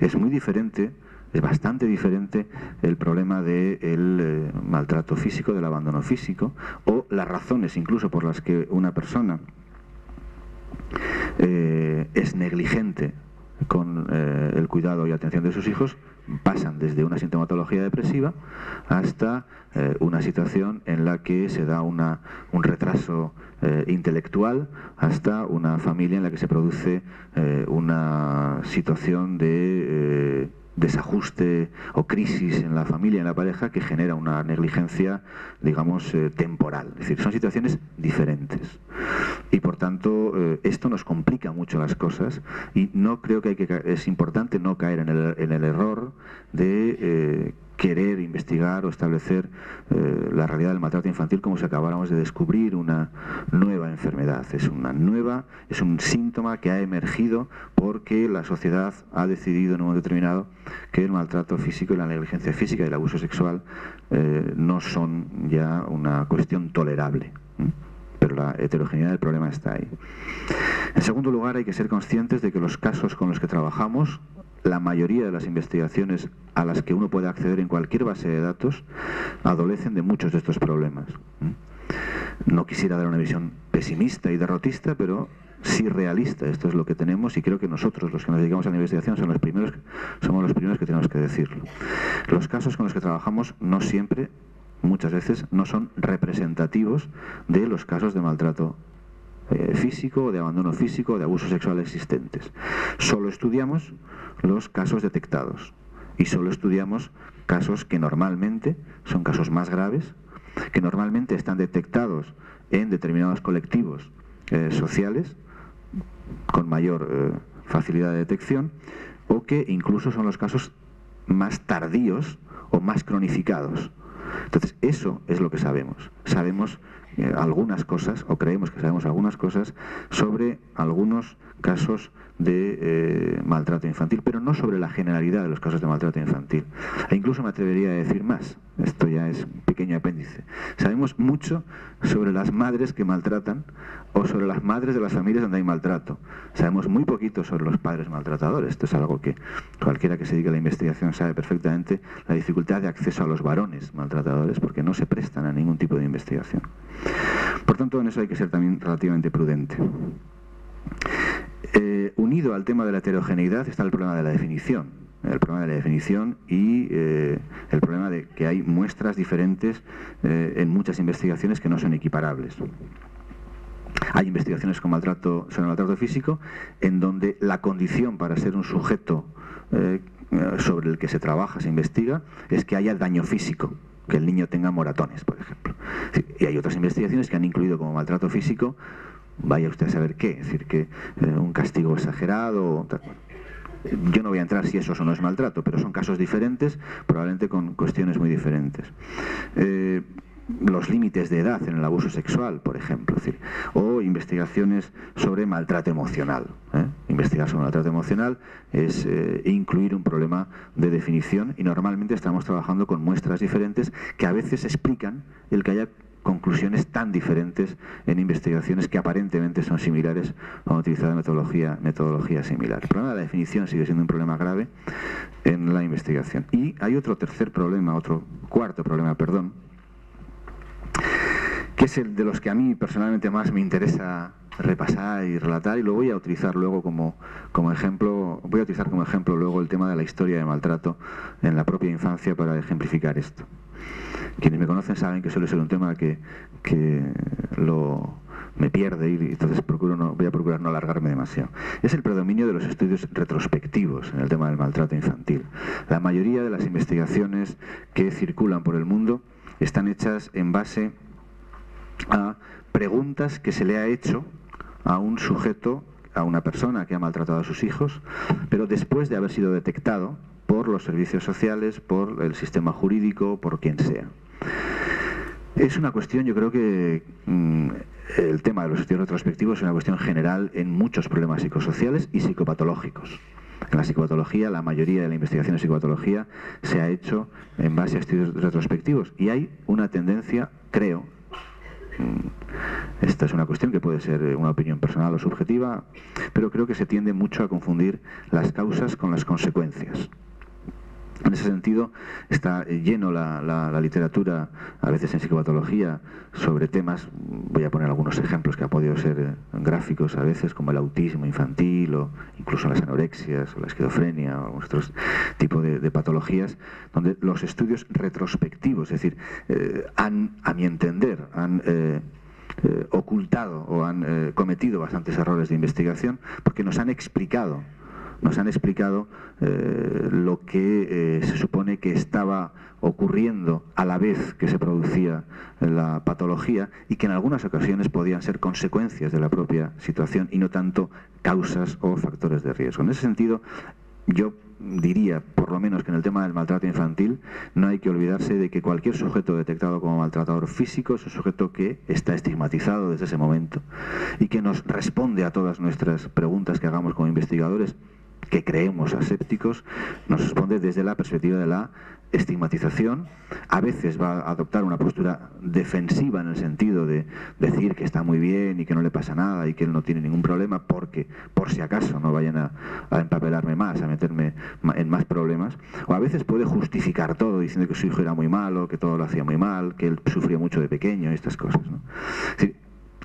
B: Es muy diferente es bastante diferente el problema del eh, maltrato físico, del abandono físico, o las razones incluso por las que una persona eh, es negligente con eh, el cuidado y atención de sus hijos pasan desde una sintomatología depresiva hasta eh, una situación en la que se da una, un retraso eh, intelectual hasta una familia en la que se produce una situación de desajuste o crisis en la familia, en la pareja, que genera una negligencia, digamos, eh, temporal. Es decir, son situaciones diferentes. Y por tanto, eh, esto nos complica mucho las cosas y no creo que, hay que es importante no caer en el, en el error de eh, querer investigar o establecer eh, la realidad del maltrato infantil como si acabáramos de descubrir una nueva enfermedad. Es una nueva, es un síntoma que ha emergido porque la sociedad ha decidido en un momento determinado que el maltrato físico y la negligencia física y el abuso sexual eh, no son ya una cuestión tolerable. pero la heterogeneidad del problema está ahí. En segundo lugar, hay que ser conscientes de que los casos con los que trabajamos la mayoría de las investigaciones a las que uno puede acceder en cualquier base de datos adolecen de muchos de estos problemas. No quisiera dar una visión pesimista y derrotista, pero sí realista. Esto es lo que tenemos y creo que nosotros, los que nos dedicamos a la investigación, somos los primeros, somos los primeros que tenemos que decirlo. Los casos con los que trabajamos no siempre, muchas veces, no son representativos de los casos de maltrato eh, físico, de abandono físico, de abuso sexual existentes. Solo estudiamos los casos detectados y solo estudiamos casos que normalmente son casos más graves, que normalmente están detectados en determinados colectivos eh, sociales con mayor eh, facilidad de detección o que incluso son los casos más tardíos o más cronificados. Entonces, eso es lo que sabemos. Sabemos eh, algunas cosas, o creemos que sabemos algunas cosas, sobre algunos casos de eh, maltrato infantil, pero no sobre la generalidad de los casos de maltrato infantil. E incluso me atrevería a decir más, esto ya es un pequeño apéndice. Sabemos mucho sobre las madres que maltratan o sobre las madres de las familias donde hay maltrato. Sabemos muy poquito sobre los padres maltratadores. Esto es algo que cualquiera que se dedique a la investigación sabe perfectamente, la dificultad de acceso a los varones maltratadores, porque no se prestan a ningún tipo de investigación. Por tanto, en eso hay que ser también relativamente prudente. Eh, unido al tema de la heterogeneidad está el problema de la definición. El problema de la definición y eh, el problema de que hay muestras diferentes eh, en muchas investigaciones que no son equiparables. Hay investigaciones con maltrato, sobre maltrato físico en donde la condición para ser un sujeto sobre el que se trabaja, se investiga, es que haya daño físico que el niño tenga moratones, por ejemplo. Y hay otras investigaciones que han incluido como maltrato físico, vaya usted a saber qué, es decir, que eh, un castigo exagerado. Yo no voy a entrar si eso o no es maltrato, pero son casos diferentes, probablemente con cuestiones muy diferentes. Eh, los límites de edad en el abuso sexual, por ejemplo, o investigaciones sobre maltrato emocional. ¿eh? Investigar sobre maltrato emocional es eh, incluir un problema de definición y normalmente estamos trabajando con muestras diferentes que a veces explican el que haya conclusiones tan diferentes en investigaciones que aparentemente son similares a utilizar metodología, metodología similar. El problema de la definición sigue siendo un problema grave en la investigación. Y hay otro tercer problema, otro cuarto problema, perdón, que es el de los que a mí personalmente más me interesa repasar y relatar y lo voy a utilizar luego como, como ejemplo, voy a utilizar como ejemplo luego el tema de la historia de maltrato en la propia infancia para ejemplificar esto. Quienes me conocen saben que suele ser un tema que, lo, me pierde y entonces procuro no, voy a procurar no alargarme demasiado. Es el predominio de los estudios retrospectivos en el tema del maltrato infantil. La mayoría de las investigaciones que circulan por el mundo están hechas en base a preguntas que se le ha hecho a un sujeto, a una persona que ha maltratado a sus hijos, pero después de haber sido detectado por los servicios sociales, por el sistema jurídico, por quien sea. Es una cuestión, yo creo que mm, el tema de los estudios retrospectivos es una cuestión general en muchos problemas psicosociales y psicopatológicos. En la psicopatología, la mayoría de la investigación en psicopatología se ha hecho en base a estudios retrospectivos y hay una tendencia, creo, Mm, esta es una cuestión que puede ser una opinión personal o subjetiva, pero creo que se tiende mucho a confundir las causas con las consecuencias. En ese sentido, está lleno la, literatura, a veces en psicopatología, sobre temas, voy a poner algunos ejemplos que han podido ser eh, gráficos a veces, como el autismo infantil o incluso las anorexias o la esquizofrenia o otros tipos de, patologías, donde los estudios retrospectivos, es decir, eh, han, a mi entender, han... Eh, ocultado o han cometido bastantes errores de investigación porque nos han explicado nos han explicado eh, lo que eh, se supone que estaba ocurriendo a la vez que se producía la patología y que en algunas ocasiones podían ser consecuencias de la propia situación y no tanto causas o factores de riesgo. En ese sentido, yo diría, por lo menos que en el tema del maltrato infantil, no hay que olvidarse de que cualquier sujeto detectado como maltratador físico es un sujeto que está estigmatizado desde ese momento y que nos responde a todas nuestras preguntas que hagamos como investigadores que creemos asépticos, nos responde desde la perspectiva de la estigmatización, a veces va a adoptar una postura defensiva en el sentido de decir que está muy bien y que no le pasa nada y que él no tiene ningún problema porque por si acaso no vayan a, empapelarme más, a meterme en más problemas, o a veces puede justificar todo diciendo que su hijo era muy malo, que todo lo hacía muy mal, que él sufría mucho de pequeño, y estas cosas.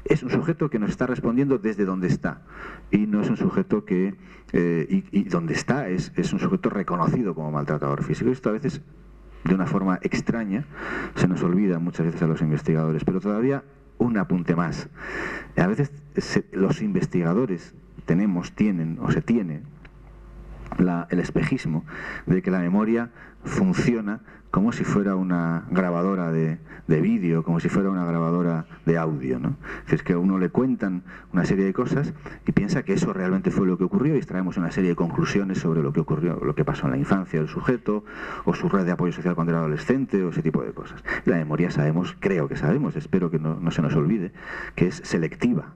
B: es un sujeto que nos está respondiendo desde donde está y no es un sujeto que, eh, y, donde está es, es, un sujeto reconocido como maltratador físico. Esto a veces, de una forma extraña, se nos olvida muchas veces a los investigadores, pero todavía un apunte más. A veces los investigadores tenemos, tienen o se tiene el espejismo de que la memoria funciona como si fuera una grabadora de, vídeo, como si fuera una grabadora de audio. ¿no? Es que a uno le cuentan una serie de cosas y piensa que eso realmente fue lo que ocurrió y extraemos una serie de conclusiones sobre lo que ocurrió, lo que pasó en la infancia del sujeto, o su red de apoyo social cuando era adolescente, o ese tipo de cosas. la memoria sabemos, creo que sabemos, espero que no se nos olvide, que es selectiva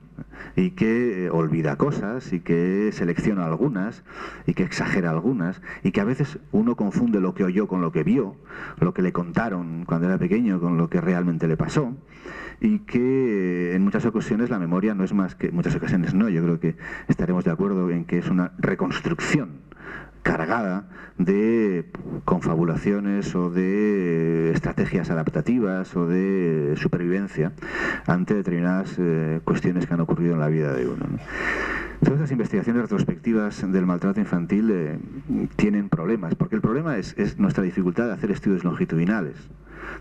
B: y que eh, olvida cosas y que selecciona algunas y que exagera algunas y que a veces uno confunde lo que oyó con lo que vio lo que le contaron cuando era pequeño con lo que realmente le pasó y que eh, en muchas ocasiones la memoria no es más que, muchas ocasiones no, yo creo que estaremos de acuerdo en que es una reconstrucción cargada de confabulaciones o de estrategias adaptativas o de supervivencia ante determinadas eh, cuestiones que han ocurrido en la vida de uno. Todas las investigaciones retrospectivas del maltrato infantil eh, tienen problemas, porque el problema es, nuestra dificultad de hacer estudios longitudinales.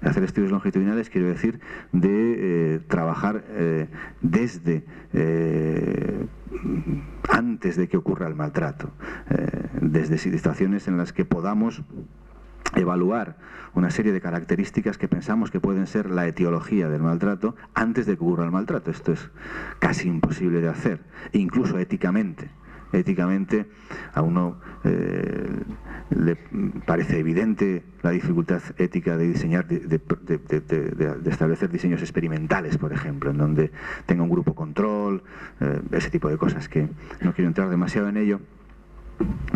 B: De hacer estudios longitudinales quiero decir de eh, trabajar eh, desde antes de que ocurra el maltrato, desde situaciones en las que podamos evaluar una serie de características que pensamos que pueden ser la etiología del maltrato antes de que ocurra el maltrato. Esto es casi imposible de hacer, incluso éticamente éticamente, a uno eh, le parece evidente la dificultad ética de diseñar, de, establecer diseños experimentales, por ejemplo, en donde tenga un grupo control, eh, ese tipo de cosas que no quiero entrar demasiado en ello.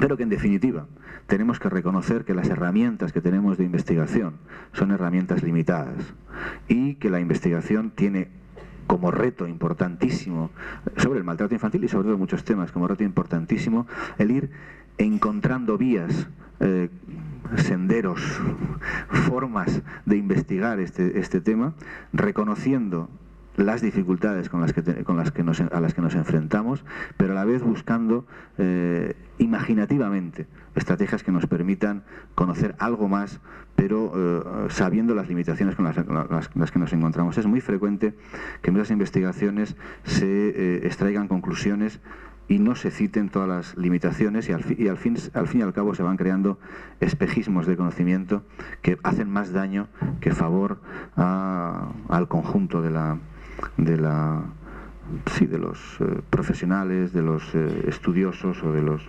B: Pero que en definitiva tenemos que reconocer que las herramientas que tenemos de investigación son herramientas limitadas y que la investigación tiene como reto importantísimo sobre el maltrato infantil y sobre todo muchos temas, como reto importantísimo el ir encontrando vías, eh, senderos, formas de investigar este, este tema, reconociendo las dificultades con las que, con las que nos, a las que nos enfrentamos, pero a la vez buscando eh, imaginativamente estrategias que nos permitan conocer algo más, pero eh, sabiendo las limitaciones con las, que nos encontramos. Es muy frecuente que en muchas investigaciones se eh, extraigan conclusiones y no se citen todas las limitaciones y al, fin, y al cabo se van creando espejismos de conocimiento que hacen más daño que favor al conjunto de los eh, profesionales, de los eh, estudiosos o de los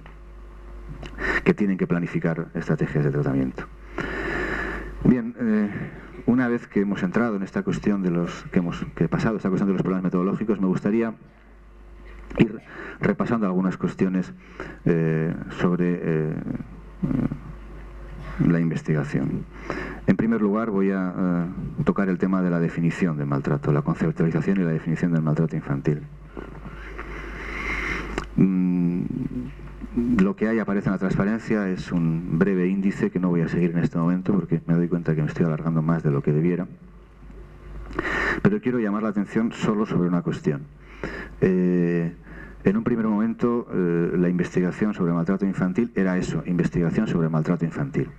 B: que tienen que planificar estrategias de tratamiento. Bien, eh, una vez que hemos entrado en esta cuestión de los que hemos que pasado esta cuestión de los problemas metodológicos, me gustaría ir repasando algunas cuestiones sobre la investigación. En primer lugar, voy a eh, tocar el tema de la definición del maltrato, la conceptualización y la definición del maltrato infantil. Mm, lo que hay aparece en la transparencia es un breve índice que no voy a seguir en este momento porque me doy cuenta que me estoy alargando más de lo que debiera. Pero quiero llamar la atención solo sobre una cuestión. Eh, en un primer momento, eh, la investigación sobre maltrato infantil era eso, investigación sobre maltrato infantil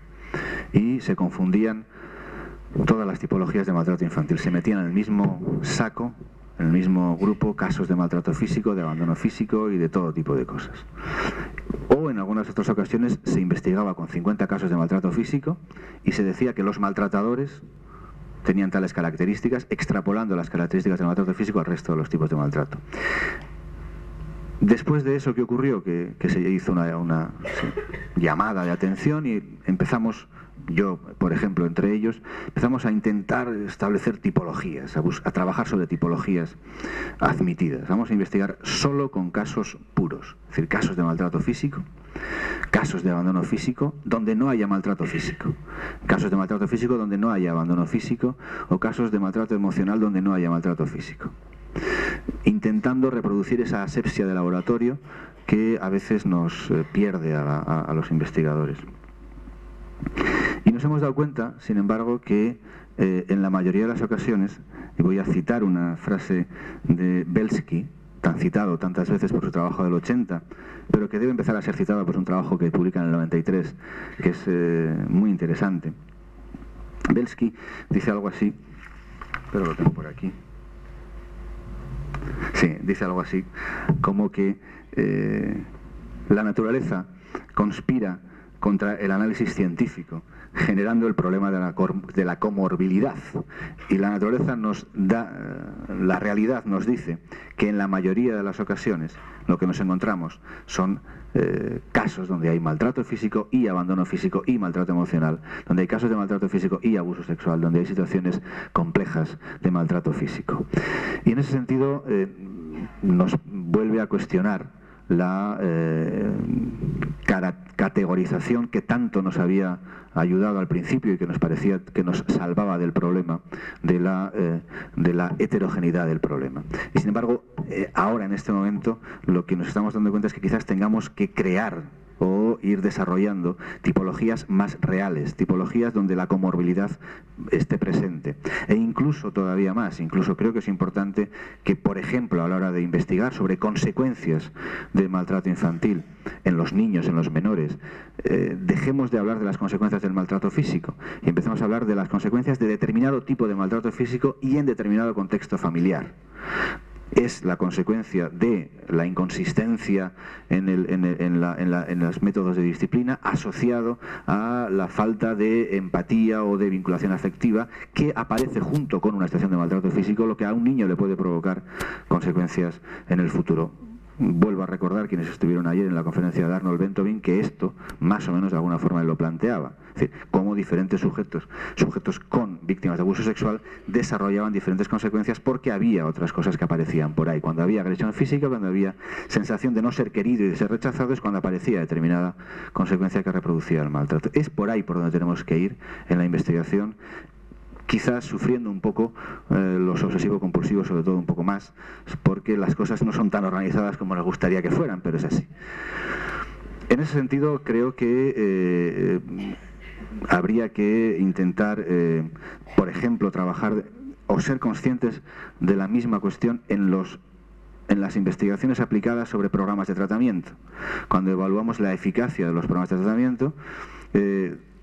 B: y se confundían todas las tipologías de maltrato infantil. Se metían en el mismo saco, en el mismo grupo, casos de maltrato físico, de abandono físico y de todo tipo de cosas. O en algunas otras ocasiones se investigaba con 50 casos de maltrato físico y se decía que los maltratadores tenían tales características, extrapolando las características del maltrato físico al resto de los tipos de maltrato. Después de eso, ¿qué ocurrió? Que, se hizo una, llamada de atención y empezamos, yo, por ejemplo, entre ellos, empezamos a intentar establecer tipologías, a, trabajar sobre tipologías admitidas. Vamos a investigar solo con casos puros, es decir, casos de maltrato físico, casos de abandono físico donde no haya maltrato físico, casos de maltrato físico donde no haya abandono físico o casos de maltrato emocional donde no haya maltrato físico intentando reproducir esa asepsia de laboratorio que a veces nos eh, pierde a, los investigadores. Nos hemos dado cuenta, sin embargo, que eh, en la mayoría de las ocasiones, y voy a citar una frase de Belsky, tan citado tantas veces por su trabajo del 80, pero que debe empezar a ser citado por un trabajo que publica en el 93, que es eh, muy interesante. Belsky dice algo así, pero lo tengo por aquí. Sí, dice algo así, como que eh, la naturaleza conspira contra el análisis científico, generando el problema de la, de la comorbilidad. Y la naturaleza nos da, eh, la realidad nos dice que en la mayoría de las ocasiones lo que nos encontramos son eh, casos donde hay maltrato físico y abandono físico y maltrato emocional, donde hay casos de maltrato físico y abuso sexual, donde hay situaciones complejas de maltrato físico. Y en ese sentido eh, nos vuelve a cuestionar la eh, categorización que tanto nos había ayudado al principio y que nos parecía que nos salvaba del problema, de la, eh, de la heterogeneidad del problema. Y sin embargo, eh, ahora en este momento lo que nos estamos dando cuenta es que quizás tengamos que crear o ir desarrollando tipologías más reales, tipologías donde la comorbilidad esté presente. E incluso todavía más, incluso creo que es importante que, por ejemplo, a la hora de investigar sobre consecuencias del maltrato infantil en los niños, en los menores, eh, dejemos de hablar de las consecuencias del maltrato físico y empecemos a hablar de las consecuencias de determinado tipo de maltrato físico y en determinado contexto familiar es la consecuencia de la inconsistencia en, los métodos de disciplina asociado a la falta de empatía o de vinculación afectiva que aparece junto con una situación de maltrato físico, lo que a un niño le puede provocar consecuencias en el futuro vuelvo a recordar quienes estuvieron ayer en la conferencia de Arnold Bentovin que esto más o menos de alguna forma lo planteaba. Es decir, cómo diferentes sujetos, sujetos con víctimas de abuso sexual, desarrollaban diferentes consecuencias porque había otras cosas que aparecían por ahí. Cuando había agresión física, cuando había sensación de no ser querido y de ser rechazado, es cuando aparecía determinada consecuencia que reproducía el maltrato. Es por ahí por donde tenemos que ir en la investigación quizás sufriendo un poco eh, los obsesivos compulsivos, sobre todo un poco más, porque las cosas no son tan organizadas como nos gustaría que fueran, pero es así. En ese sentido, creo que eh, habría que intentar, eh, por ejemplo, trabajar o ser conscientes de la misma cuestión en los en las investigaciones aplicadas sobre programas de tratamiento. Cuando evaluamos la eficacia de los programas de tratamiento,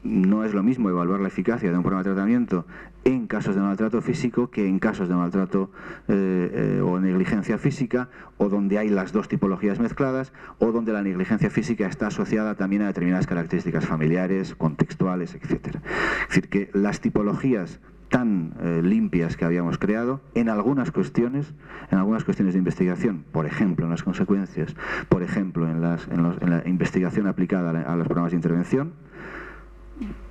B: no es lo mismo evaluar la eficacia de un programa de tratamiento en casos de maltrato físico que en casos de maltrato eh, eh, o negligencia física o donde hay las dos tipologías mezcladas o donde la negligencia física está asociada también a determinadas características familiares, contextuales, etc. Es decir, que las tipologías tan eh, limpias que habíamos creado en algunas cuestiones, en algunas cuestiones de investigación, por ejemplo en las consecuencias, por ejemplo en, las, en, en la investigación aplicada a los programas de intervención,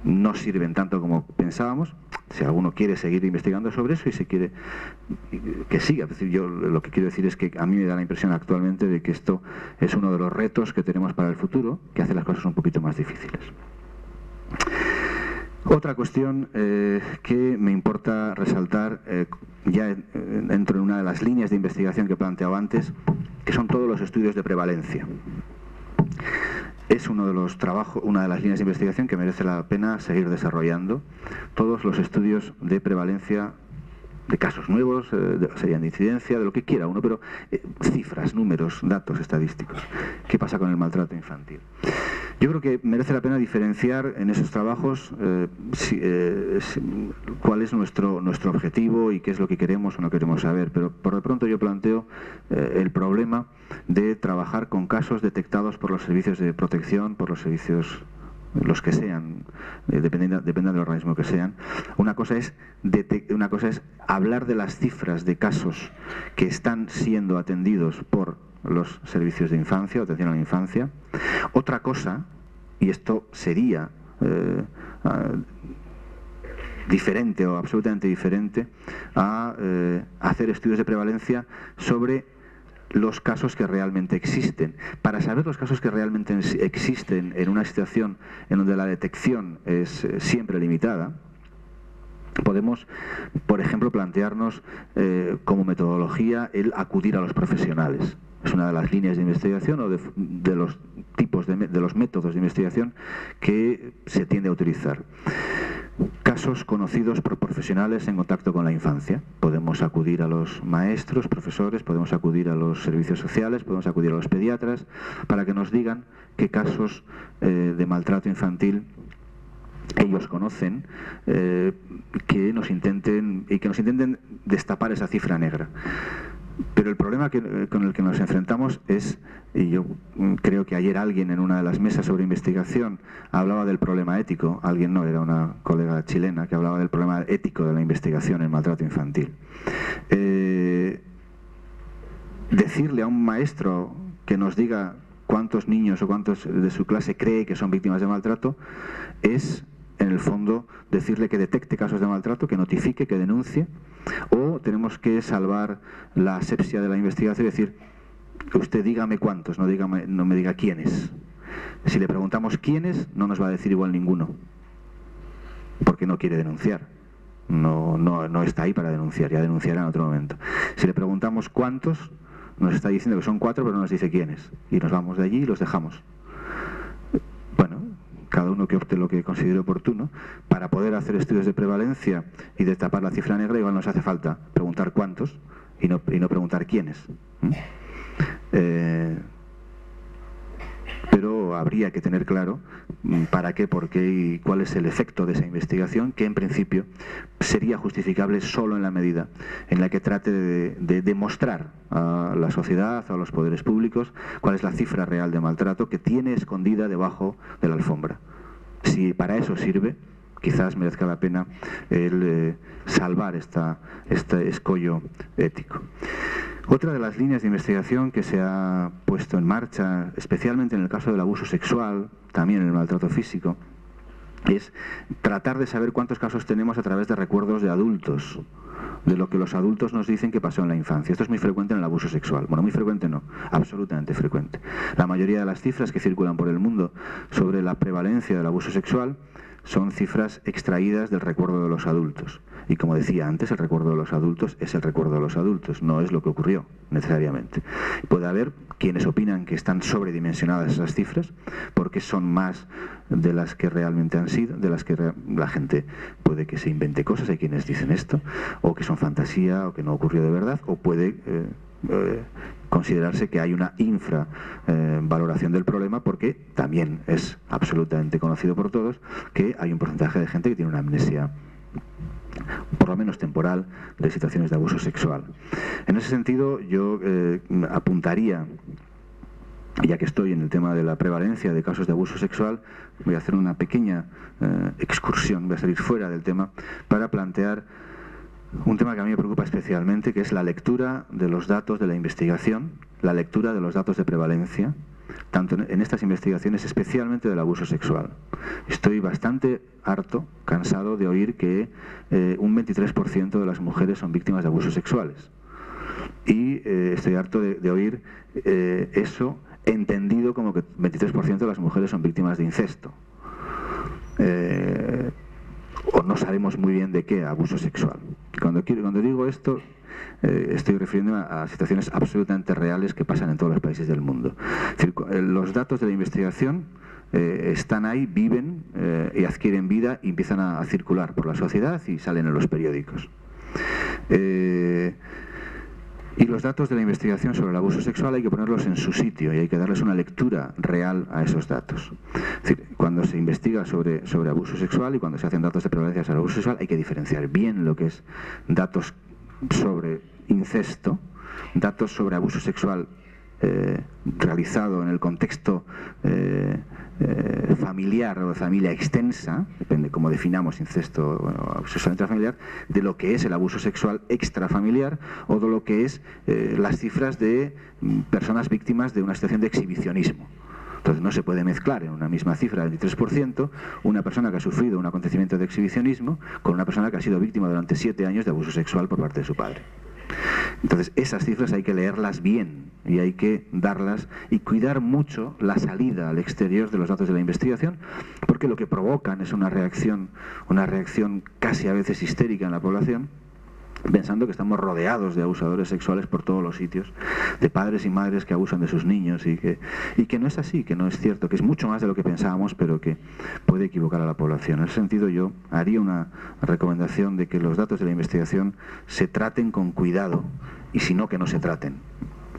B: no sirven tanto como pensábamos. Si alguno quiere seguir investigando sobre eso y se quiere que siga, decir, yo lo que quiero decir es que a mí me da la impresión actualmente de que esto es uno de los retos que tenemos para el futuro, que hace las cosas un poquito más difíciles. Otra cuestión eh, que me importa resaltar, eh, ya dentro de una de las líneas de investigación que he planteado antes, que son todos los estudios de prevalencia es uno de los trabajos, una de las líneas de investigación que merece la pena seguir desarrollando. Todos los estudios de prevalencia de casos nuevos, eh, serían de incidencia, de lo que quiera uno, pero eh, cifras, números, datos estadísticos. ¿Qué pasa con el maltrato infantil? Yo creo que merece la pena diferenciar en esos trabajos eh, cuál es nuestro, nuestro objetivo y qué es lo que queremos o no queremos saber, pero por de pronto yo planteo el problema de trabajar con casos detectados por los servicios de protección, por los servicios los que sean, eh, dependiendo, del organismo que sean. Una cosa, es una cosa es hablar de las cifras de casos que están siendo atendidos por los servicios de infancia, atención a la infancia. Otra cosa, y esto sería eh, diferente o absolutamente diferente, a eh, hacer estudios de prevalencia sobre los casos que realmente existen. Para saber los casos que realmente existen en una situación en donde la detección es eh, siempre limitada, podemos, por ejemplo, plantearnos como metodología el acudir a los profesionales. Es una de las líneas de investigación o de, los tipos de, los métodos de investigación que se tiende a utilizar casos conocidos por profesionales en contacto con la infancia. Podemos acudir a los maestros, profesores, podemos acudir a los servicios sociales, podemos acudir a los pediatras para que nos digan qué casos eh, de maltrato infantil ellos conocen eh, que nos intenten y que nos intenten destapar esa cifra negra. Pero el problema con el que nos enfrentamos es, y yo creo que ayer alguien en una de las mesas sobre investigación hablaba del problema ético, alguien no, era una colega chilena que hablaba del problema ético de la investigación en maltrato infantil. Eh, decirle a un maestro que nos diga cuántos niños o cuántos de su clase cree que son víctimas de maltrato es en el fondo decirle que detecte casos de maltrato, que notifique, que denuncie, o tenemos que salvar la asepsia de la investigación y decir, usted dígame cuántos, no, no me diga quiénes. Si le preguntamos quiénes, no nos va a decir igual ninguno, porque no quiere denunciar. No, no, no está ahí para denunciar, ya denunciará en otro momento. Si le preguntamos cuántos, nos está diciendo que son cuatro, pero no nos dice quiénes. Y nos vamos de allí y los dejamos cada uno que opte lo que considere oportuno, para poder hacer estudios de prevalencia y destapar la cifra negra, igual nos hace falta preguntar cuántos y no, y no preguntar quiénes. Eh, habría que tener claro mm, para qué, por qué y cuál es el efecto de esa investigación, que en principio sería justificable solo en la medida en la que trate de, demostrar a la sociedad, a los poderes públicos, cuál es la cifra real de maltrato que tiene escondida debajo de la alfombra. Si para eso sirve, quizás merezca la pena el eh, salvar esta, este escollo ético. Otra de las líneas de investigación que se ha puesto en marcha, especialmente en el caso del abuso sexual, también en el maltrato físico, es tratar de saber cuántos casos tenemos a través de recuerdos de adultos, de lo que los adultos nos dicen que pasó en la infancia. Esto es muy frecuente en el abuso sexual. Bueno, muy frecuente no, absolutamente frecuente. La mayoría de las cifras que circulan por el mundo sobre la prevalencia del abuso sexual son cifras extraídas del recuerdo de los adultos. Y como decía antes, el recuerdo de los adultos es el recuerdo de los adultos, no es lo que ocurrió necesariamente. Puede haber quienes opinan que están sobredimensionadas esas cifras porque son más de las que realmente han sido, de las que la gente puede que se invente cosas, hay quienes dicen esto, o que son fantasía, o que no ocurrió de verdad, o puede eh, eh, considerarse que hay una infravaloración del problema porque también es absolutamente conocido por todos que hay un porcentaje de gente que tiene una amnesia por lo menos temporal, de situaciones de abuso sexual. En ese sentido, yo eh, apuntaría ya que estoy en el tema de la prevalencia de casos de abuso sexual, voy a hacer una pequeña eh, excursión, voy a salir fuera del tema, para plantear un tema que a mí me preocupa especialmente, que es la lectura de los datos de la investigación, la lectura de los datos de prevalencia, tanto en estas investigaciones, especialmente del abuso sexual. Estoy bastante harto, cansado de oír que eh, un 23% de las mujeres son víctimas de abusos sexuales. Y eh, estoy harto de, oír eh, eso entendido como que 23% de las mujeres son víctimas de incesto. o no sabemos muy bien de qué, abuso sexual. Cuando, digo esto, eh, estoy refiriendo a, situaciones absolutamente reales que pasan en todos los países del mundo. Eh, los datos de la investigación eh, están ahí, viven y adquieren vida y empiezan a, circular por la sociedad y salen en los periódicos. Y los datos de la investigación sobre el abuso sexual hay que ponerlos en su sitio y hay que darles una lectura real a esos datos. Es decir, cuando se investiga sobre, sobre abuso sexual y cuando se hacen datos de prevalencia sobre abuso sexual hay que diferenciar bien lo que es datos sobre incesto, datos sobre abuso sexual eh, realizado en el contexto eh, eh, familiar o de familia extensa, depende cómo definamos incesto o sexual intrafamiliar, de lo que es el abuso sexual extrafamiliar o de lo que es las cifras de mm, personas víctimas de una situación de exhibicionismo. Entonces no se puede mezclar en una misma cifra del 23% una persona que ha sufrido un acontecimiento de exhibicionismo con una persona que ha sido víctima durante siete años de abuso sexual por parte de su padre. Entonces esas cifras hay que leerlas bien y hay que darlas y cuidar mucho la salida al exterior de los datos de la investigación porque lo que provocan es una reacción, una reacción casi a veces histérica en la población pensando que estamos rodeados de abusadores sexuales por todos los sitios, de padres y madres que abusan de sus niños y que, no es así, que no es cierto, que es mucho más de lo que pensábamos, pero que puede equivocar a la población. En ese sentido yo haría una recomendación de que los datos de la investigación se traten con cuidado y si no, que no se traten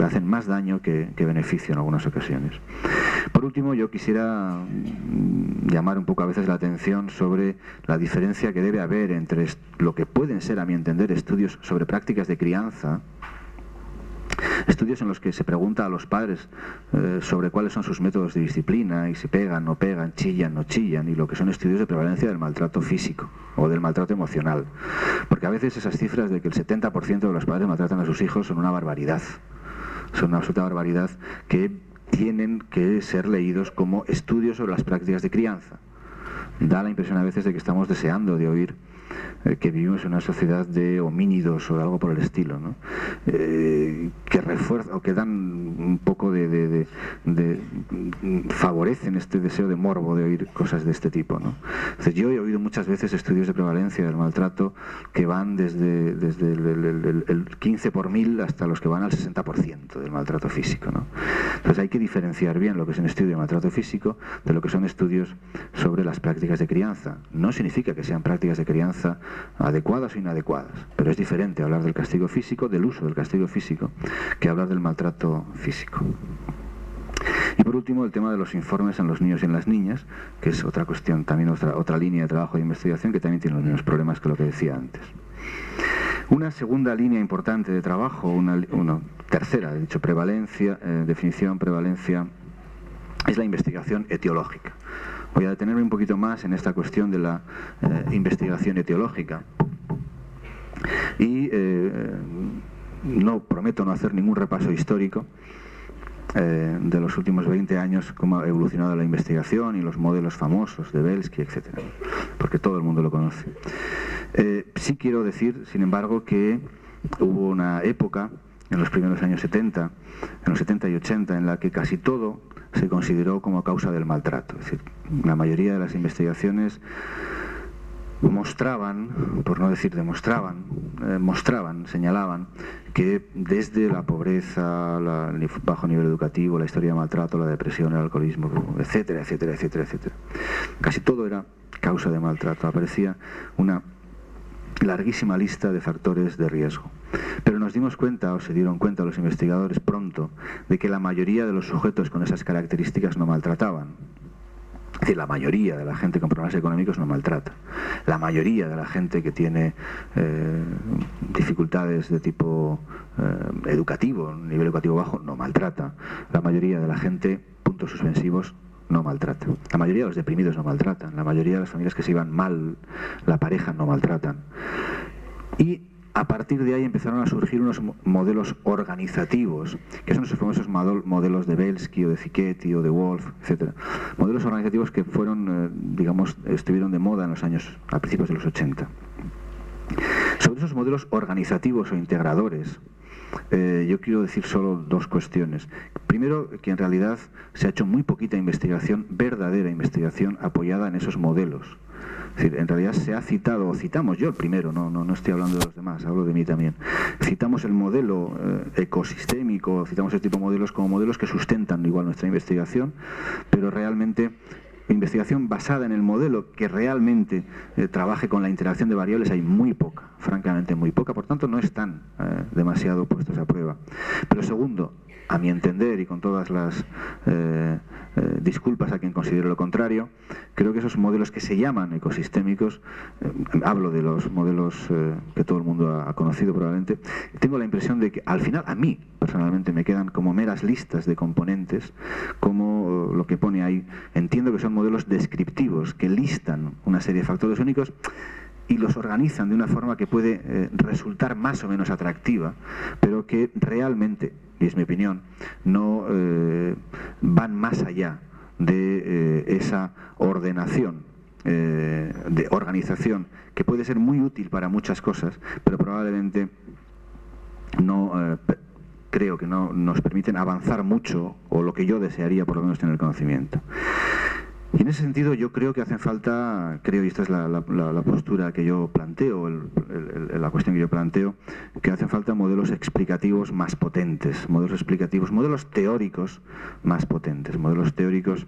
B: hacen más daño que, beneficio en algunas ocasiones. Por último, yo quisiera mm, llamar un poco a veces la atención sobre la diferencia que debe haber entre lo que pueden ser, a mi entender, estudios sobre prácticas de crianza, estudios en los que se pregunta a los padres eh, sobre cuáles son sus métodos de disciplina y si pegan, no pegan, chillan, no chillan, y lo que son estudios de prevalencia del maltrato físico o del maltrato emocional. Porque a veces esas cifras de que el 70% de los padres maltratan a sus hijos son una barbaridad son una absoluta barbaridad que tienen que ser leídos como estudios sobre las prácticas de crianza. Da la impresión a veces de que estamos deseando de oír eh, que vivimos en una sociedad de homínidos o algo por el estilo, ¿no? Eh, que refuerzan o que dan un poco de, favorecen este deseo de morbo de oír cosas de este tipo. ¿no? yo he oído muchas veces estudios de prevalencia del maltrato que van desde, desde el, 15 por mil hasta los que van al 60% del maltrato físico. ¿no? Entonces hay que diferenciar bien lo que es un estudio de maltrato físico de lo que son estudios sobre las prácticas de crianza. No significa que sean prácticas de crianza adecuadas o inadecuadas, pero es diferente hablar del castigo físico, del uso del castigo físico, que hablar del maltrato físico. Y por último, el tema de los informes en los niños y en las niñas, que es otra cuestión, también otra, otra línea de trabajo de investigación que también tiene los mismos problemas que lo que decía antes. Una segunda línea importante de trabajo, una, tercera, he dicho, prevalencia, eh, definición, prevalencia, es la investigación etiológica. Voy a detenerme un poquito más en esta cuestión de la eh, investigación etiológica. Y eh, no prometo no hacer ningún repaso histórico eh, de los últimos 20 años, cómo ha evolucionado la investigación y los modelos famosos de Belsky, etcétera, porque todo el mundo lo conoce. Sí quiero decir, sin embargo, que hubo una época en los primeros años 70, en los 70 y 80, en la que casi todo se consideró como causa del maltrato. Es decir, la mayoría de las investigaciones mostraban, por no decir demostraban, eh, mostraban, señalaban que desde la pobreza, el bajo nivel educativo, la historia de maltrato, la depresión, el alcoholismo, etcétera, etcétera, etcétera, etcétera, casi todo era causa de maltrato. Aparecía una larguísima lista de factores de riesgo. Pero nos dimos cuenta, o se dieron cuenta los investigadores pronto, de que la mayoría de los sujetos con esas características no maltrataban. Es decir, la mayoría de la gente con problemas económicos no maltrata. La mayoría de la gente que tiene eh, dificultades de tipo eh, educativo, nivel educativo bajo, no maltrata. La mayoría de la gente, puntos suspensivos, no maltrata. La mayoría de los deprimidos no maltratan. La mayoría de las familias que se iban mal, la pareja no maltratan. Y a partir de ahí empezaron a surgir unos modelos organizativos, que son esos famosos modelos de Belsky o de Piketty o de Wolf, etc. Modelos organizativos que fueron, eh, digamos, estuvieron de moda en los años, a principios de los 80. Sobre esos modelos organizativos o integradores, eh, yo quiero decir solo dos cuestiones. Primero, que en realidad se ha hecho muy poquita investigación, verdadera investigación, apoyada en esos modelos en realidad se ha citado, o citamos yo el primero, no, no, no estoy hablando de los demás, hablo de mí también. Citamos el modelo eh, ecosistémico, citamos este tipo de modelos como modelos que sustentan igual nuestra investigación, pero realmente investigación basada en el modelo que realmente eh, trabaje con la interacción de variables hay muy poca, francamente muy poca, por tanto no están eh, demasiado puestos a prueba. Pero segundo, a mi entender y con todas las eh, eh, disculpas a quien considere lo contrario, creo que esos modelos que se llaman ecosistémicos, eh, hablo de los modelos que todo el mundo ha, conocido probablemente, tengo la impresión de que al final a mí personalmente me quedan como meras listas de componentes, como lo que pone ahí, entiendo que son modelos descriptivos que listan una serie de factores únicos y los organizan de una forma que puede resultar más o menos atractiva, pero que realmente y es mi opinión, no eh, van más allá de eh, esa ordenación, eh, de organización, que puede ser muy útil para muchas cosas, pero probablemente no creo que no nos permiten avanzar mucho o lo que yo desearía por lo menos tener conocimiento. Y en ese sentido yo creo que hacen falta, creo, y esta es la, postura que yo planteo, la cuestión que yo planteo, que hacen falta modelos explicativos más potentes, modelos explicativos, modelos teóricos más potentes, modelos teóricos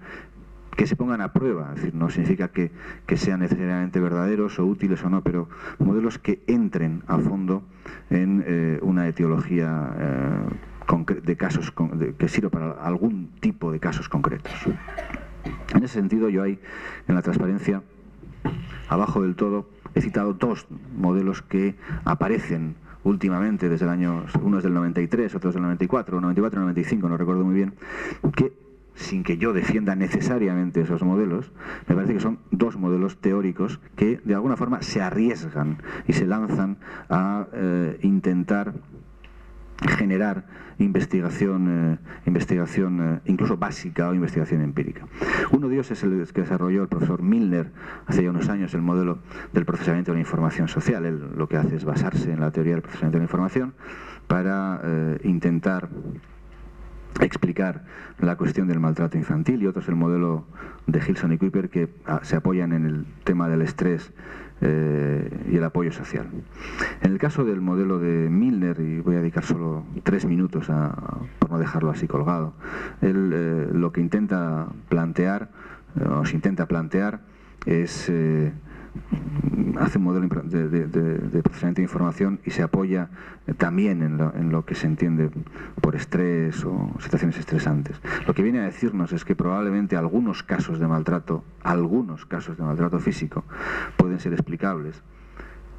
B: que se pongan a prueba, es decir, no significa que, sean necesariamente verdaderos o útiles o no, pero modelos que entren a fondo en eh, una etiología eh, de casos que sirva para algún tipo de casos concretos. En ese sentido, yo ahí, en la transparencia, abajo del todo, he citado dos modelos que aparecen últimamente, desde el año, uno es del 93, otro es del 94, 94, 95, no recuerdo muy bien, que sin que yo defienda necesariamente esos modelos, me parece que son dos modelos teóricos que de alguna forma se arriesgan y se lanzan a eh, intentar generar investigación, eh, investigación eh, incluso básica o investigación empírica. Uno de ellos es el que desarrolló el profesor Milner hace ya unos años, el modelo del procesamiento de la información social. Él lo que hace es basarse en la teoría del procesamiento de la información para eh, intentar explicar la cuestión del maltrato infantil y otro es el modelo de Gilson y Kuiper que ah, se apoyan en el tema del estrés eh, y el apoyo social. En el caso del modelo de Milner, y voy a dedicar solo tres minutos a, por no dejarlo así colgado, él eh, lo que intenta plantear, eh, o se intenta plantear, es hace un modelo de, procesamiento de información y se apoya también en lo, que se entiende por estrés o situaciones estresantes. Lo que viene a decirnos es que probablemente algunos casos de maltrato, algunos casos de maltrato físico, pueden ser explicables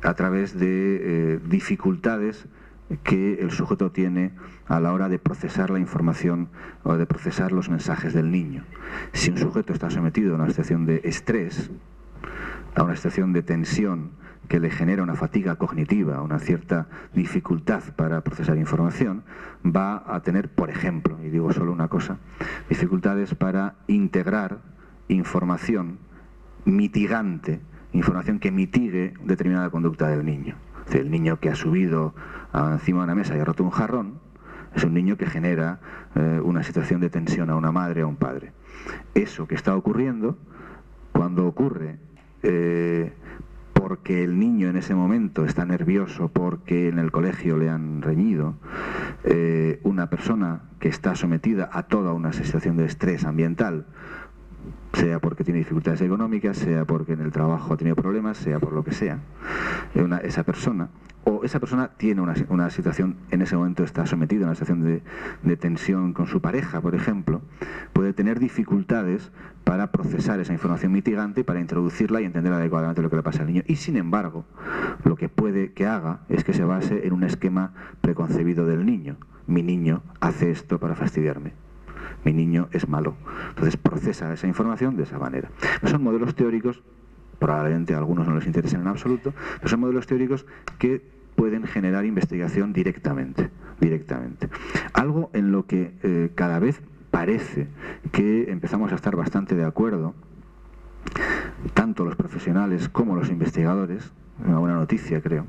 B: a través de eh, dificultades que el sujeto tiene a la hora de procesar la información o de procesar los mensajes del niño. Si un sujeto está sometido a una situación de estrés, a una situación de tensión que le genera una fatiga cognitiva, una cierta dificultad para procesar información, va a tener, por ejemplo, y digo solo una cosa, dificultades para integrar información mitigante, información que mitigue determinada conducta del niño. El niño que ha subido encima de una mesa y ha roto un jarrón es un niño que genera eh, una situación de tensión a una madre a un padre. Eso que está ocurriendo, cuando ocurre eh, porque el niño en ese momento está nervioso, porque en el colegio le han reñido, eh, una persona que está sometida a toda una situación de estrés ambiental, sea porque tiene dificultades económicas, sea porque en el trabajo ha tenido problemas, sea por lo que sea, esa persona o esa persona tiene una, situación, en ese momento está sometida a una situación de, de, tensión con su pareja, por ejemplo, puede tener dificultades para procesar esa información mitigante para introducirla y entender adecuadamente lo que le pasa al niño. Y sin embargo, lo que puede que haga es que se base en un esquema preconcebido del niño. Mi niño hace esto para fastidiarme mi niño es malo. Entonces procesa esa información de esa manera. Son modelos teóricos probablemente a algunos no les interesen en absoluto, pero son modelos teóricos que pueden generar investigación directamente, directamente. Algo en lo que eh, cada vez parece que empezamos a estar bastante de acuerdo, tanto los profesionales como los investigadores, una buena noticia creo,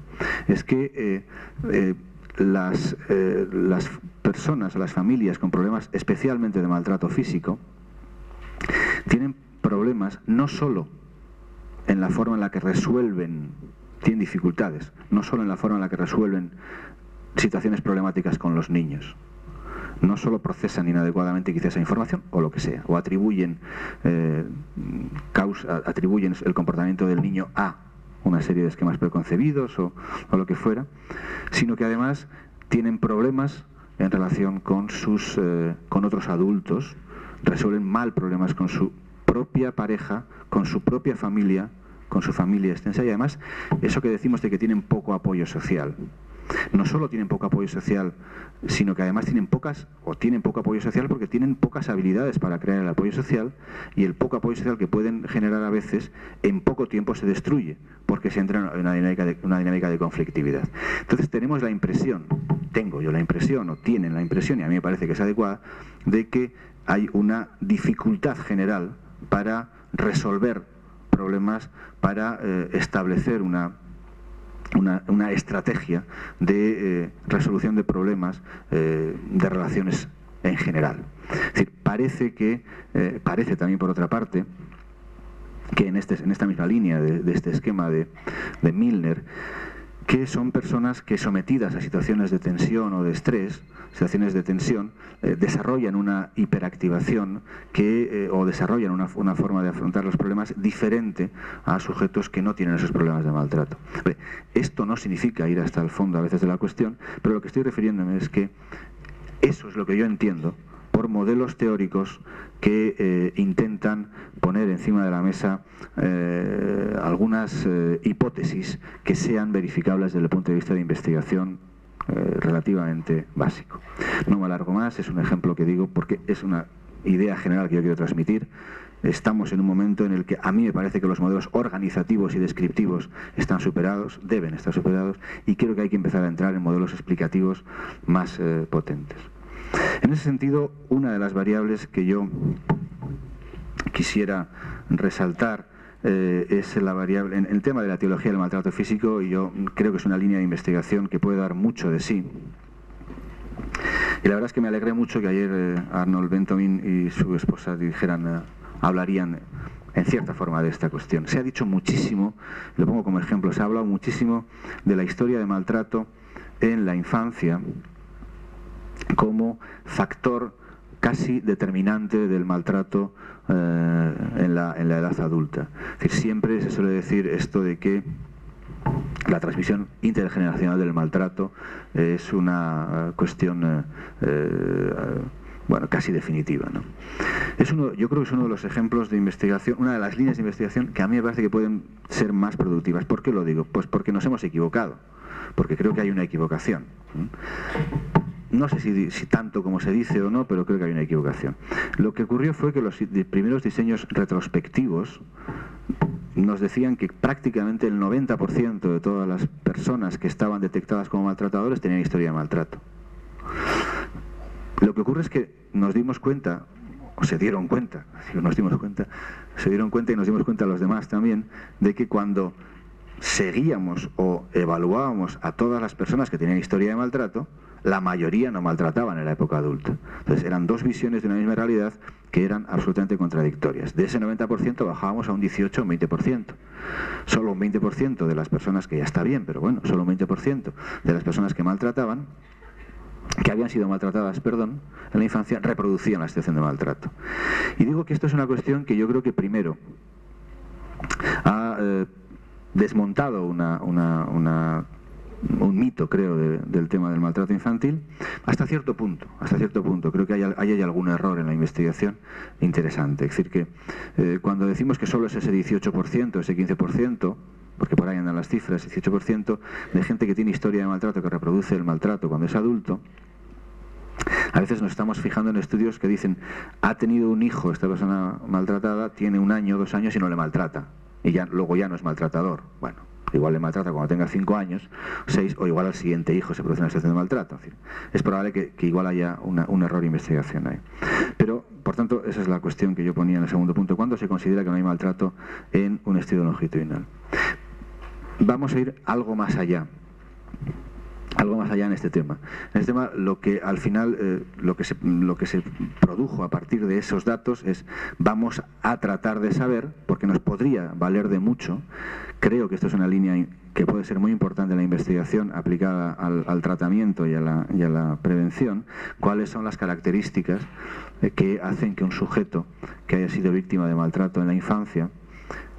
B: es que eh, eh, las, las personas las familias con problemas especialmente de maltrato físico tienen problemas no solo en la forma en la que resuelven, tienen dificultades, no solo en la forma en la que resuelven situaciones problemáticas con los niños. No solo procesan inadecuadamente quizás esa información o lo que sea, o atribuyen, eh, atribuyen el comportamiento del niño a una serie de esquemas preconcebidos o, lo que fuera, sino que además tienen problemas en relación con, sus, eh, con otros adultos, resuelven mal problemas con su propia pareja, con su propia familia, con su familia extensa y además eso que decimos de que tienen poco apoyo social. No solo tienen poco apoyo social, sino que además tienen pocas o tienen poco apoyo social porque tienen pocas habilidades para crear el apoyo social y el poco apoyo social que pueden generar a veces en poco tiempo se destruye porque se entra en una dinámica de, una dinámica de conflictividad. Entonces tenemos la impresión, tengo yo la impresión o tienen la impresión y a mí me parece que es adecuada de que hay una dificultad general para resolver problemas, para eh, establecer una, una, estrategia de eh, resolución de problemas eh, de relaciones en general. Es decir, parece que, parece también por otra parte, que en, este, en esta misma línea de, este esquema de Milner, que son personas que sometidas a situaciones de tensión o de estrés, situaciones de tensión, eh, desarrollan una hiperactivación que, eh, o desarrollan una, forma de afrontar los problemas diferente a sujetos que no tienen esos problemas de maltrato. Esto no significa ir hasta el fondo a veces de la cuestión, pero lo que estoy refiriéndome es que eso es lo que yo entiendo por modelos teóricos que eh, intentan poner encima de la mesa algunas hipótesis que sean verificables desde el punto de vista de investigación relativamente básico. No me alargo más, es un ejemplo que digo porque es una idea general que yo quiero transmitir. Estamos en un momento en el que a mí me parece que los modelos organizativos y descriptivos están superados, deben estar superados, y creo que hay que empezar a entrar en modelos explicativos más potentes. En ese sentido, una de las variables que yo quisiera resaltar eh, es la variable, en el tema de la teología del maltrato físico, y yo creo que es una línea de investigación que puede dar mucho de sí. Y la verdad es que me alegré mucho que ayer eh, Arnold Bentomin y su esposa dijeran, eh, hablarían en cierta forma de esta cuestión. Se ha dicho muchísimo, lo pongo como ejemplo, se ha hablado muchísimo de la historia de maltrato en la infancia como factor casi determinante del maltrato eh, en, la, edad adulta. siempre se suele decir esto de que la transmisión intergeneracional del maltrato es una eh, cuestión eh, bueno, casi definitiva. Es uno, yo creo que es uno de los ejemplos de investigación, una de las líneas de investigación que a mí me parece que pueden ser más productivas. ¿Por qué lo digo? Pues porque nos hemos equivocado, porque creo que hay una equivocación no sé si, tanto como se dice o no, pero creo que hay una equivocación. Lo que ocurrió fue que los primeros diseños retrospectivos nos decían que prácticamente el 90% de todas las personas que estaban detectadas como maltratadores tenían historia de maltrato. Lo que ocurre es que nos dimos cuenta, o se dieron cuenta, nos dimos cuenta, se dieron cuenta y nos dimos cuenta los demás también, de que cuando seguíamos o evaluábamos a todas las personas que tenían historia de maltrato, la mayoría no maltrataban en la época adulta. Entonces eran dos visiones de una misma realidad que eran absolutamente contradictorias. De ese 90% bajábamos a un 18 o un 20%. Solo un 20% de las personas, que ya está bien, pero bueno, solo un 20% de las personas que maltrataban que habían sido maltratadas, perdón, en la infancia, reproducían la situación de maltrato. Y digo que esto es una cuestión que yo creo que primero ha eh, desmontado una, un mito, creo, del tema del maltrato infantil, hasta cierto punto, hasta cierto punto. Creo que hay, hay, algún error en la investigación interesante. Es decir, que eh, cuando decimos que solo es ese 18%, ese 15%, porque por ahí andan las cifras, 18% de gente que tiene historia de maltrato, que reproduce el maltrato cuando es adulto, a veces nos estamos fijando en estudios que dicen, ha tenido un hijo esta persona maltratada, tiene un año, dos años y no le maltrata y ya, luego ya no es maltratador. Bueno, igual le maltrata cuando tenga cinco años, seis, o igual al siguiente hijo se produce una situación de maltrato. Es, probable que, igual haya un error de investigación ahí. Pero, por tanto, esa es la cuestión que yo ponía en el segundo punto. ¿Cuándo se considera que no hay maltrato en un estudio longitudinal? Vamos a ir algo más allá algo más allá en este tema. En este tema lo que al final eh, lo, que se, lo que se produjo a partir de esos datos es vamos a tratar de saber, porque nos podría valer de mucho, creo que esto es una línea que puede ser muy importante en la investigación aplicada al, tratamiento y a, la, a, la, prevención, cuáles son las características eh, que hacen que un sujeto que haya sido víctima de maltrato en la infancia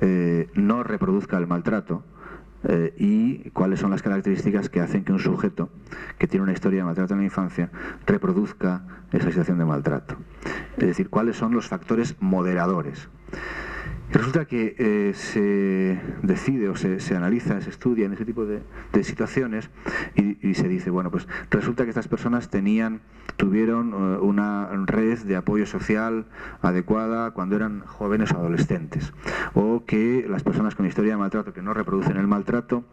B: eh, no reproduzca el maltrato eh, y cuáles son las características que hacen que un sujeto que tiene una historia de maltrato en la infancia reproduzca esa situación de maltrato. Es decir, cuáles son los factores moderadores. Resulta que eh, se decide o se, analiza, se estudia en ese tipo de, situaciones y, se dice, bueno, pues resulta que estas personas tenían, tuvieron eh, una red de apoyo social adecuada cuando eran jóvenes o adolescentes, o que las personas con historia de maltrato que no reproducen el maltrato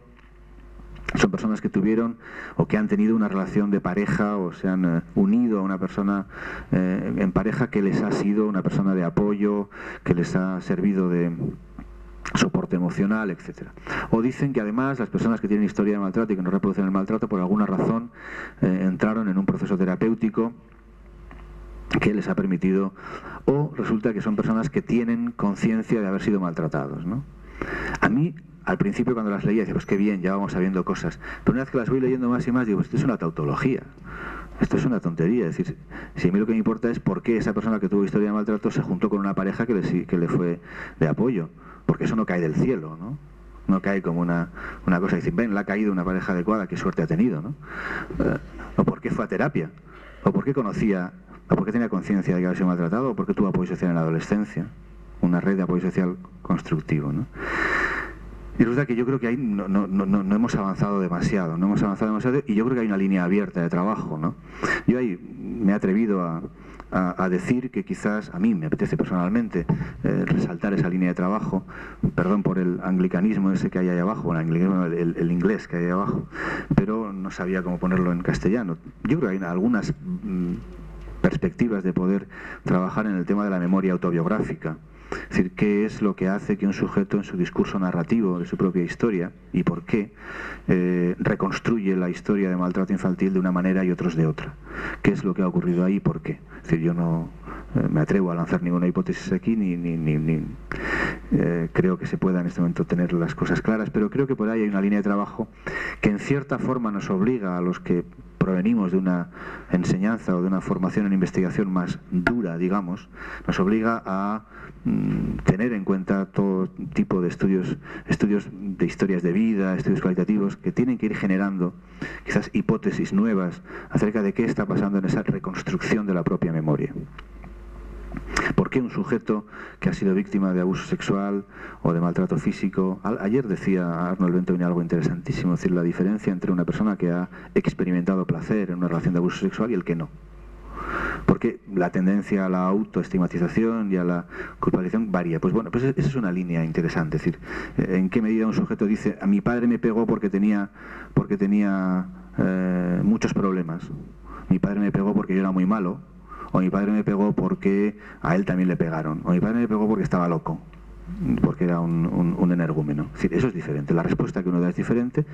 B: son personas que tuvieron o que han tenido una relación de pareja o se han eh, unido a una persona eh, en pareja que les ha sido una persona de apoyo, que les ha servido de soporte emocional, etcétera. O dicen que además las personas que tienen historia de maltrato y que no reproducen el maltrato por alguna razón eh, entraron en un proceso terapéutico que les ha permitido o resulta que son personas que tienen conciencia de haber sido maltratados, ¿no? A mí al principio cuando las leía decía, pues qué bien, ya vamos sabiendo cosas. Pero una vez que las voy leyendo más y más, digo, esto es una tautología. Esto es una tontería. Es decir, si a mí lo que me importa es por qué esa persona que tuvo historia de maltrato se juntó con una pareja que le, que le fue de apoyo. Porque eso no cae del cielo, ¿no? No cae como una, una cosa. Decir, ven, le ha caído una pareja adecuada, qué suerte ha tenido, ¿no? Eh, o por qué fue a terapia. O por qué conocía, o por qué tenía conciencia de que había sido maltratado, o por qué tuvo apoyo social en la adolescencia. Una red de apoyo social constructivo, ¿no? Y resulta que yo creo que ahí no, hemos avanzado demasiado, no hemos avanzado demasiado y yo creo que hay una línea abierta de trabajo, ¿no? Yo ahí me he atrevido a, decir que quizás a mí me apetece personalmente eh, resaltar esa línea de trabajo, perdón por el anglicanismo ese que hay ahí abajo, el, el, inglés que hay ahí abajo, pero no sabía cómo ponerlo en castellano. Yo creo que hay algunas mm, perspectivas de poder trabajar en el tema de la memoria autobiográfica. Es decir, qué es lo que hace que un sujeto en su discurso narrativo de su propia historia y por qué eh, reconstruye la historia de maltrato infantil de una manera y otros de otra. ¿Qué es lo que ha ocurrido ahí y por qué? Es decir, yo no eh, me atrevo a lanzar ninguna hipótesis aquí ni, eh, creo que se pueda en este momento tener las cosas claras, pero creo que por ahí hay una línea de trabajo que en cierta forma nos obliga a los que provenimos de una enseñanza o de una formación en investigación más dura, digamos, nos obliga a tener en cuenta todo tipo de estudios, estudios de historias de vida, estudios cualitativos, que tienen que ir generando quizás hipótesis nuevas acerca de qué está pasando en esa reconstrucción de la propia memoria. ¿Por qué un sujeto que ha sido víctima de abuso sexual o de maltrato físico? Ayer decía Arnold Benton algo interesantísimo, es decir, la diferencia entre una persona que ha experimentado placer en una relación de abuso sexual y el que no. Porque la tendencia a la autoestigmatización y a la culpabilización varía. Pues bueno, pues esa es una línea interesante. Es decir, eh, en qué medida un sujeto dice, a mi padre me pegó porque tenía, porque tenía eh, muchos problemas. Mi padre me pegó porque yo era muy malo. O mi padre me pegó porque a él también le pegaron. O mi padre me pegó porque estaba loco porque era un, un, energúmeno. eso es diferente. La respuesta que uno da es diferente.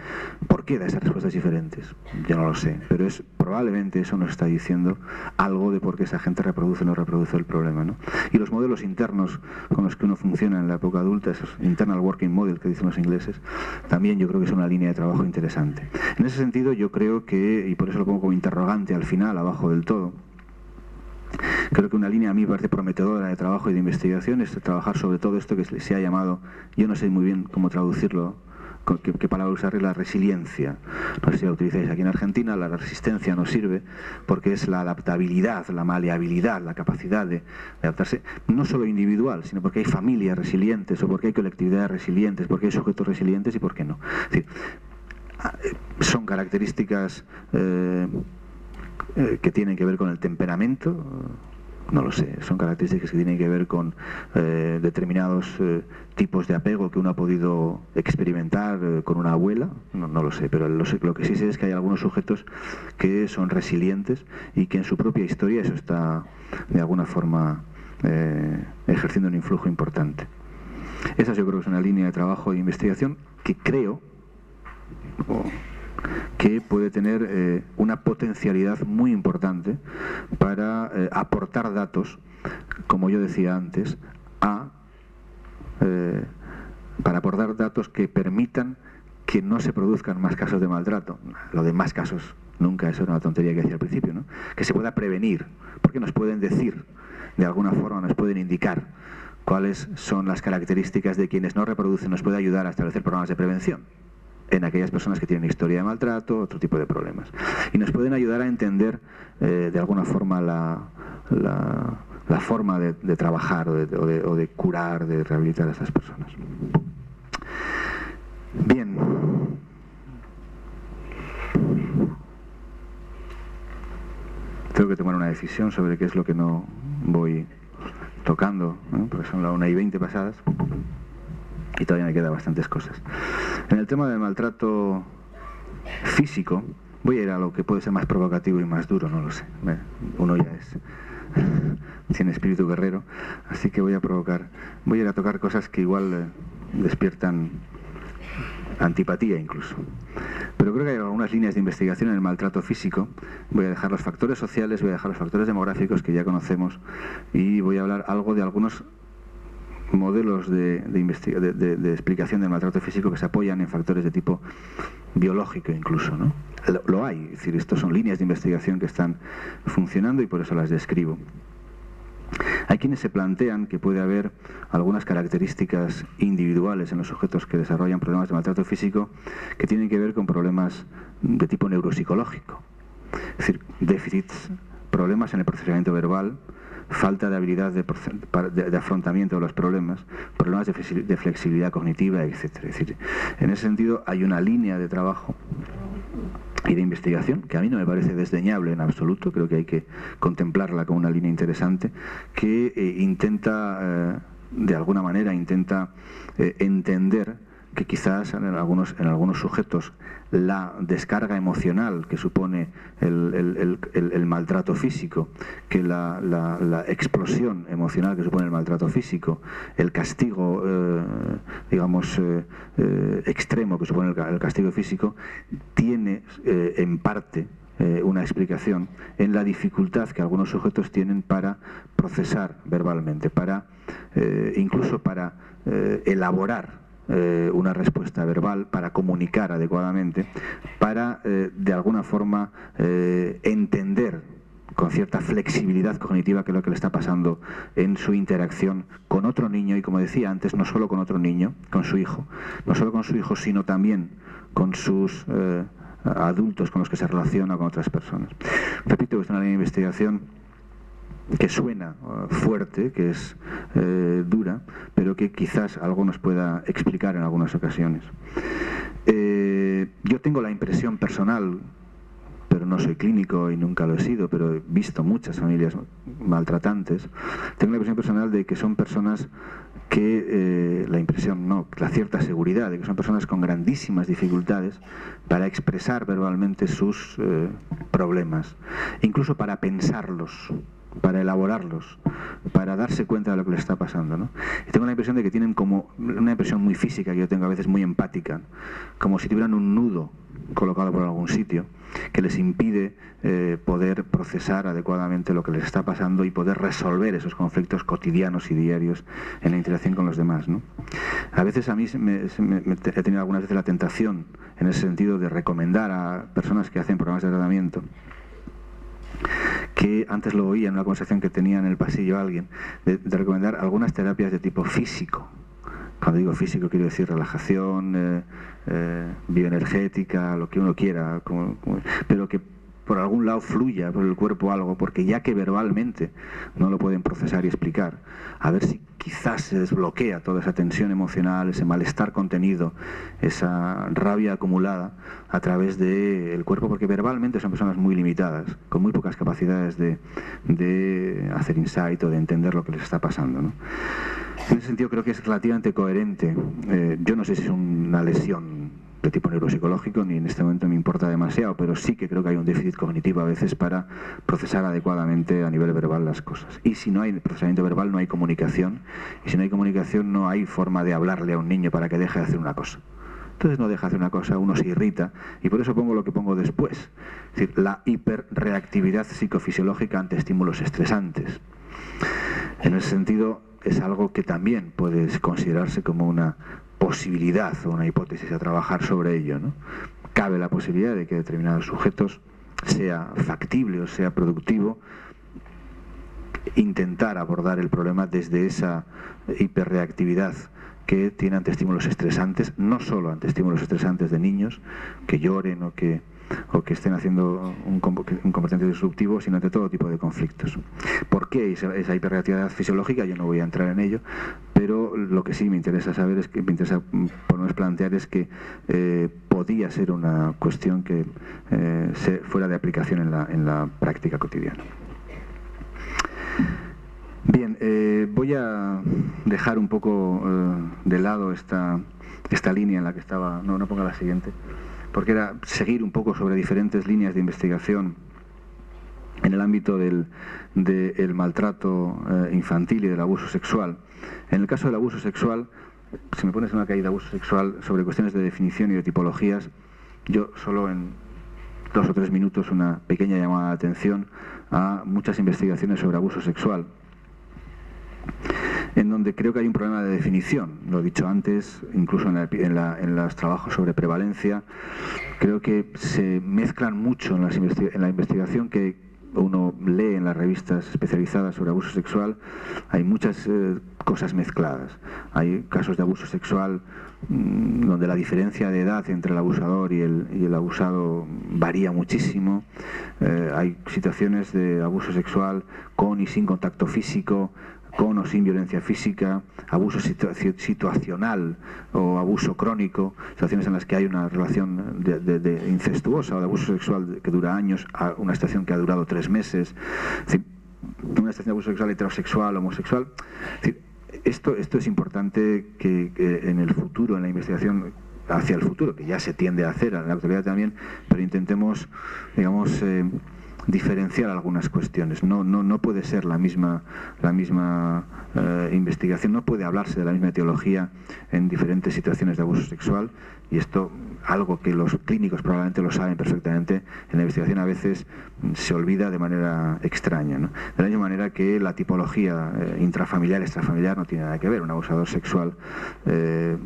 B: ¿Por qué da esas respuestas diferentes? Yo no lo sé, pero es probablemente eso nos está diciendo algo de por qué esa gente reproduce o no reproduce el problema. ¿no? Y los modelos internos con los que uno funciona en la época adulta, esos internal working model que dicen los ingleses, también yo creo que es una línea de trabajo interesante. En ese sentido, yo creo que, y por eso lo pongo como interrogante al final, abajo del todo, Creo que una línea a mí me parece prometedora de trabajo y de investigación es trabajar sobre todo esto que se ha llamado, yo no sé muy bien cómo traducirlo, qué, palabra usar, la resiliencia. No sé si la utilizáis aquí en Argentina, la resistencia nos sirve porque es la adaptabilidad, la maleabilidad, la capacidad de, adaptarse, no solo individual, sino porque hay familias resilientes o porque hay colectividades resilientes, porque hay sujetos resilientes y por qué no. Eh, son características eh, eh, que tienen que ver con el temperamento, no lo sé, son características que tienen que ver con eh, determinados eh, tipos de apego que uno ha podido experimentar con una abuela, no, lo sé, pero lo, que sí sé es que hay algunos sujetos que son resilientes y que en su propia historia eso está de alguna forma ejerciendo un influjo importante. Esa yo creo que es una línea de trabajo e investigación que creo, que puede tener eh, una potencialidad muy importante para eh, aportar datos, como yo decía antes, a, eh, para aportar datos que permitan que no se produzcan más casos de maltrato. Lo de más casos nunca es una tontería que decía al principio, ¿no? Que se pueda prevenir, porque nos pueden decir, de alguna forma nos pueden indicar cuáles son las características de quienes no reproducen, nos puede ayudar a establecer programas de prevención en aquellas personas que tienen historia de maltrato, otro tipo de problemas. Y nos pueden ayudar a entender eh, de alguna forma la, la, forma de, trabajar o de, de, curar, de rehabilitar a esas personas. Bien. Tengo que tomar una decisión sobre qué es lo que no voy tocando, porque son las una y veinte pasadas y todavía me quedan bastantes cosas. En el tema del maltrato físico, voy a ir a lo que puede ser más provocativo y más duro, no lo sé. Uno ya es tiene espíritu guerrero, así que voy a provocar, voy a ir a tocar cosas que igual eh, despiertan antipatía incluso. Pero creo que hay algunas líneas de investigación en el maltrato físico. Voy a dejar los factores sociales, voy a dejar los factores demográficos que ya conocemos y voy a hablar algo de algunos modelos de, de, explicación del maltrato físico que se apoyan en factores de tipo biológico incluso, ¿no? Lo, hay, es decir, estos son líneas de investigación que están funcionando y por eso las describo. Hay quienes se plantean que puede haber algunas características individuales en los sujetos que desarrollan problemas de maltrato físico que tienen que ver con problemas de tipo neuropsicológico, es decir, déficits, problemas en el procesamiento verbal, falta de habilidad de, afrontamiento de los problemas, problemas de, flexibilidad cognitiva, etc. Es decir, en ese sentido hay una línea de trabajo y de investigación, que a mí no me parece desdeñable en absoluto, creo que hay que contemplarla como una línea interesante, que eh, intenta, eh, de alguna manera, intenta eh, entender que quizás en algunos, en algunos sujetos la descarga emocional que supone el, maltrato físico, que la, explosión emocional que supone el maltrato físico, el castigo, eh, digamos, eh, eh, extremo que supone el, castigo físico, tiene en parte una explicación en la dificultad que algunos sujetos tienen para procesar verbalmente, para incluso para elaborar eh, una respuesta verbal, para comunicar adecuadamente, para eh, de alguna forma eh, entender con cierta flexibilidad cognitiva que es lo que le está pasando en su interacción con otro niño y como decía antes, no solo con otro niño, con su hijo, no solo con su hijo, sino también con sus adultos con los que se relaciona con otras personas. Repito, es una línea de investigación que suena uh, fuerte, que es eh, dura, pero que quizás algo nos pueda explicar en algunas ocasiones. Eh, yo tengo la impresión personal, pero no soy clínico y nunca lo he sido, pero he visto muchas familias maltratantes, tengo la impresión personal de que son personas que, eh, la impresión, no, la cierta seguridad de que son personas con grandísimas dificultades para expresar verbalmente sus problemas, incluso para pensarlos para elaborarlos, para darse cuenta de lo que les está pasando. ¿no? Y tengo la impresión de que tienen como una impresión muy física, que yo tengo a veces muy empática, como si tuvieran un nudo colocado por algún sitio que les impide eh, poder procesar adecuadamente lo que les está pasando y poder resolver esos conflictos cotidianos y diarios en la interacción con los demás. ¿no? A veces a mí me, he tenido algunas veces la tentación en ese sentido de recomendar a personas que hacen programas de tratamiento que antes lo oía en una conversación que tenía en el pasillo alguien, de, recomendar algunas terapias de tipo físico. Cuando digo físico quiero decir relajación, eh, eh, bioenergética, lo que uno quiera, pero que por algún lado fluya por el cuerpo algo, porque ya que verbalmente no lo pueden procesar y explicar, a ver si quizás se desbloquea toda esa tensión emocional, ese malestar contenido, esa rabia acumulada a través del cuerpo, porque verbalmente son personas muy limitadas, con muy pocas capacidades de, hacer insight o de entender lo que les está pasando. En ese sentido creo que es relativamente coherente. Eh, yo no sé si es una lesión de tipo neuropsicológico, ni en este momento me importa demasiado, pero sí que creo que hay un déficit cognitivo a veces para procesar adecuadamente a nivel verbal las cosas. Y si no hay procesamiento verbal, no hay comunicación, y si no hay comunicación, no hay forma de hablarle a un niño para que deje de hacer una cosa. Entonces no deja de hacer una cosa, uno se irrita, y por eso pongo lo que pongo después, es decir, la hiperreactividad psicofisiológica ante estímulos estresantes. En ese sentido, es algo que también puede considerarse como una posibilidad o una hipótesis a trabajar sobre ello. ¿no? Cabe la posibilidad de que determinados sujetos sea factible o sea productivo intentar abordar el problema desde esa hiperreactividad que tiene ante estímulos estresantes, no solo ante estímulos estresantes de niños que lloren o que o que estén haciendo un, comportamiento disruptivo, sino ante todo tipo de conflictos. ¿Por qué esa, hiperreactividad fisiológica? Yo no voy a entrar en ello, pero lo que sí me interesa saber es que me interesa por lo plantear es que eh, podía ser una cuestión que eh, se, fuera de aplicación en la, en la práctica cotidiana. Bien, eh, voy a dejar un poco de lado esta, esta línea en la que estaba. No, no ponga la siguiente porque era seguir un poco sobre diferentes líneas de investigación en el ámbito del, maltrato eh, infantil y del abuso sexual. En el caso del abuso sexual, si me pones una caída de abuso sexual sobre cuestiones de definición y de tipologías, yo solo en dos o tres minutos una pequeña llamada de atención a muchas investigaciones sobre abuso sexual en donde creo que hay un problema de definición. Lo he dicho antes, incluso en, los trabajos sobre prevalencia, creo que se mezclan mucho en, la investigación que uno lee en las revistas especializadas sobre abuso sexual, hay muchas eh, cosas mezcladas. Hay casos de abuso sexual mm, donde la diferencia de edad entre el abusador y el, abusado varía muchísimo. Eh, hay situaciones de abuso sexual con y sin contacto físico, con o sin violencia física, abuso situacional o abuso crónico, situaciones en las que hay una relación de, incestuosa o de abuso sexual que dura años, a una situación que ha durado tres meses, una situación de abuso sexual heterosexual, homosexual. esto, esto es importante que, en el futuro, en la investigación hacia el futuro, que ya se tiende a hacer en la actualidad también, pero intentemos, digamos, eh, diferenciar algunas cuestiones. No, no, no puede ser la misma, la misma eh, investigación, no puede hablarse de la misma etiología en diferentes situaciones de abuso sexual y esto, algo que los clínicos probablemente lo saben perfectamente, en la investigación a veces se olvida de manera extraña. De la misma manera que la tipología eh, intrafamiliar, extrafamiliar no tiene nada que ver. Un abusador sexual eh,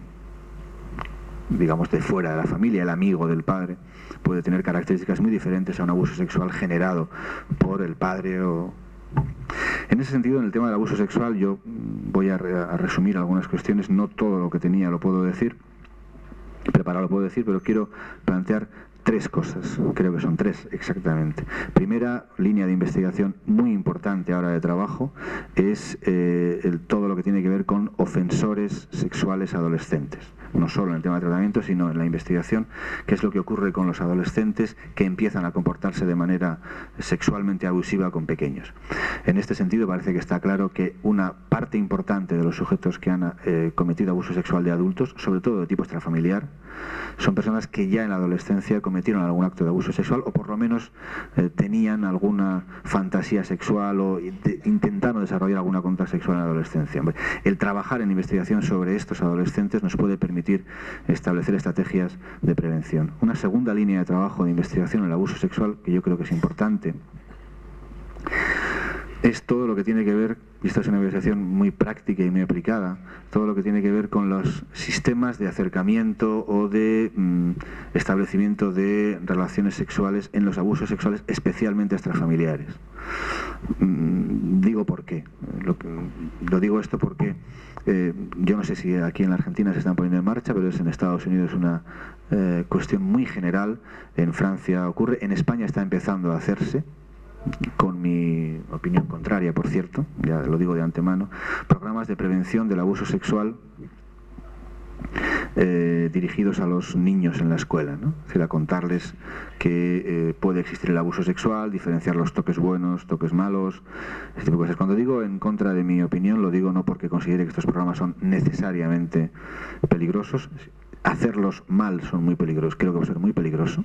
B: digamos, de fuera de la familia, el amigo del padre, puede tener características muy diferentes a un abuso sexual generado por el padre o... En ese sentido, en el tema del abuso sexual, yo voy a, resumir algunas cuestiones, no todo lo que tenía lo puedo decir, preparado lo puedo decir, pero quiero plantear tres cosas, creo que son tres exactamente. Primera línea de investigación muy importante ahora de trabajo es eh, todo lo que tiene que ver con ofensores sexuales adolescentes no solo en el tema de tratamiento, sino en la investigación, qué es lo que ocurre con los adolescentes que empiezan a comportarse de manera sexualmente abusiva con pequeños. En este sentido, parece que está claro que una parte importante de los sujetos que han eh, cometido abuso sexual de adultos, sobre todo de tipo extrafamiliar, son personas que ya en la adolescencia cometieron algún acto de abuso sexual o por lo menos eh, tenían alguna fantasía sexual o intentaron desarrollar alguna conducta sexual en la adolescencia. El trabajar en investigación sobre estos adolescentes nos puede permitir establecer estrategias de prevención. Una segunda línea de trabajo de investigación en el abuso sexual, que yo creo que es importante, es todo lo que tiene que ver, y esta es una investigación muy práctica y muy aplicada, todo lo que tiene que ver con los sistemas de acercamiento o de mm, establecimiento de relaciones sexuales en los abusos sexuales, especialmente extrafamiliares. Mm, por qué. lo digo esto porque eh, yo no sé si aquí en la Argentina se están poniendo en marcha, pero es en Estados Unidos una eh, cuestión muy general. En Francia ocurre, en España está empezando a hacerse, con mi opinión contraria, por cierto, ya lo digo de antemano, programas de prevención del abuso sexual eh, dirigidos a los niños en la escuela, ¿no? es decir, a contarles que eh, puede existir el abuso sexual, diferenciar los toques buenos, toques malos, este tipo de cosas. Cuando digo en contra de mi opinión, lo digo no porque considere que estos programas son necesariamente peligrosos, hacerlos mal son muy peligrosos, creo que va a ser muy peligroso,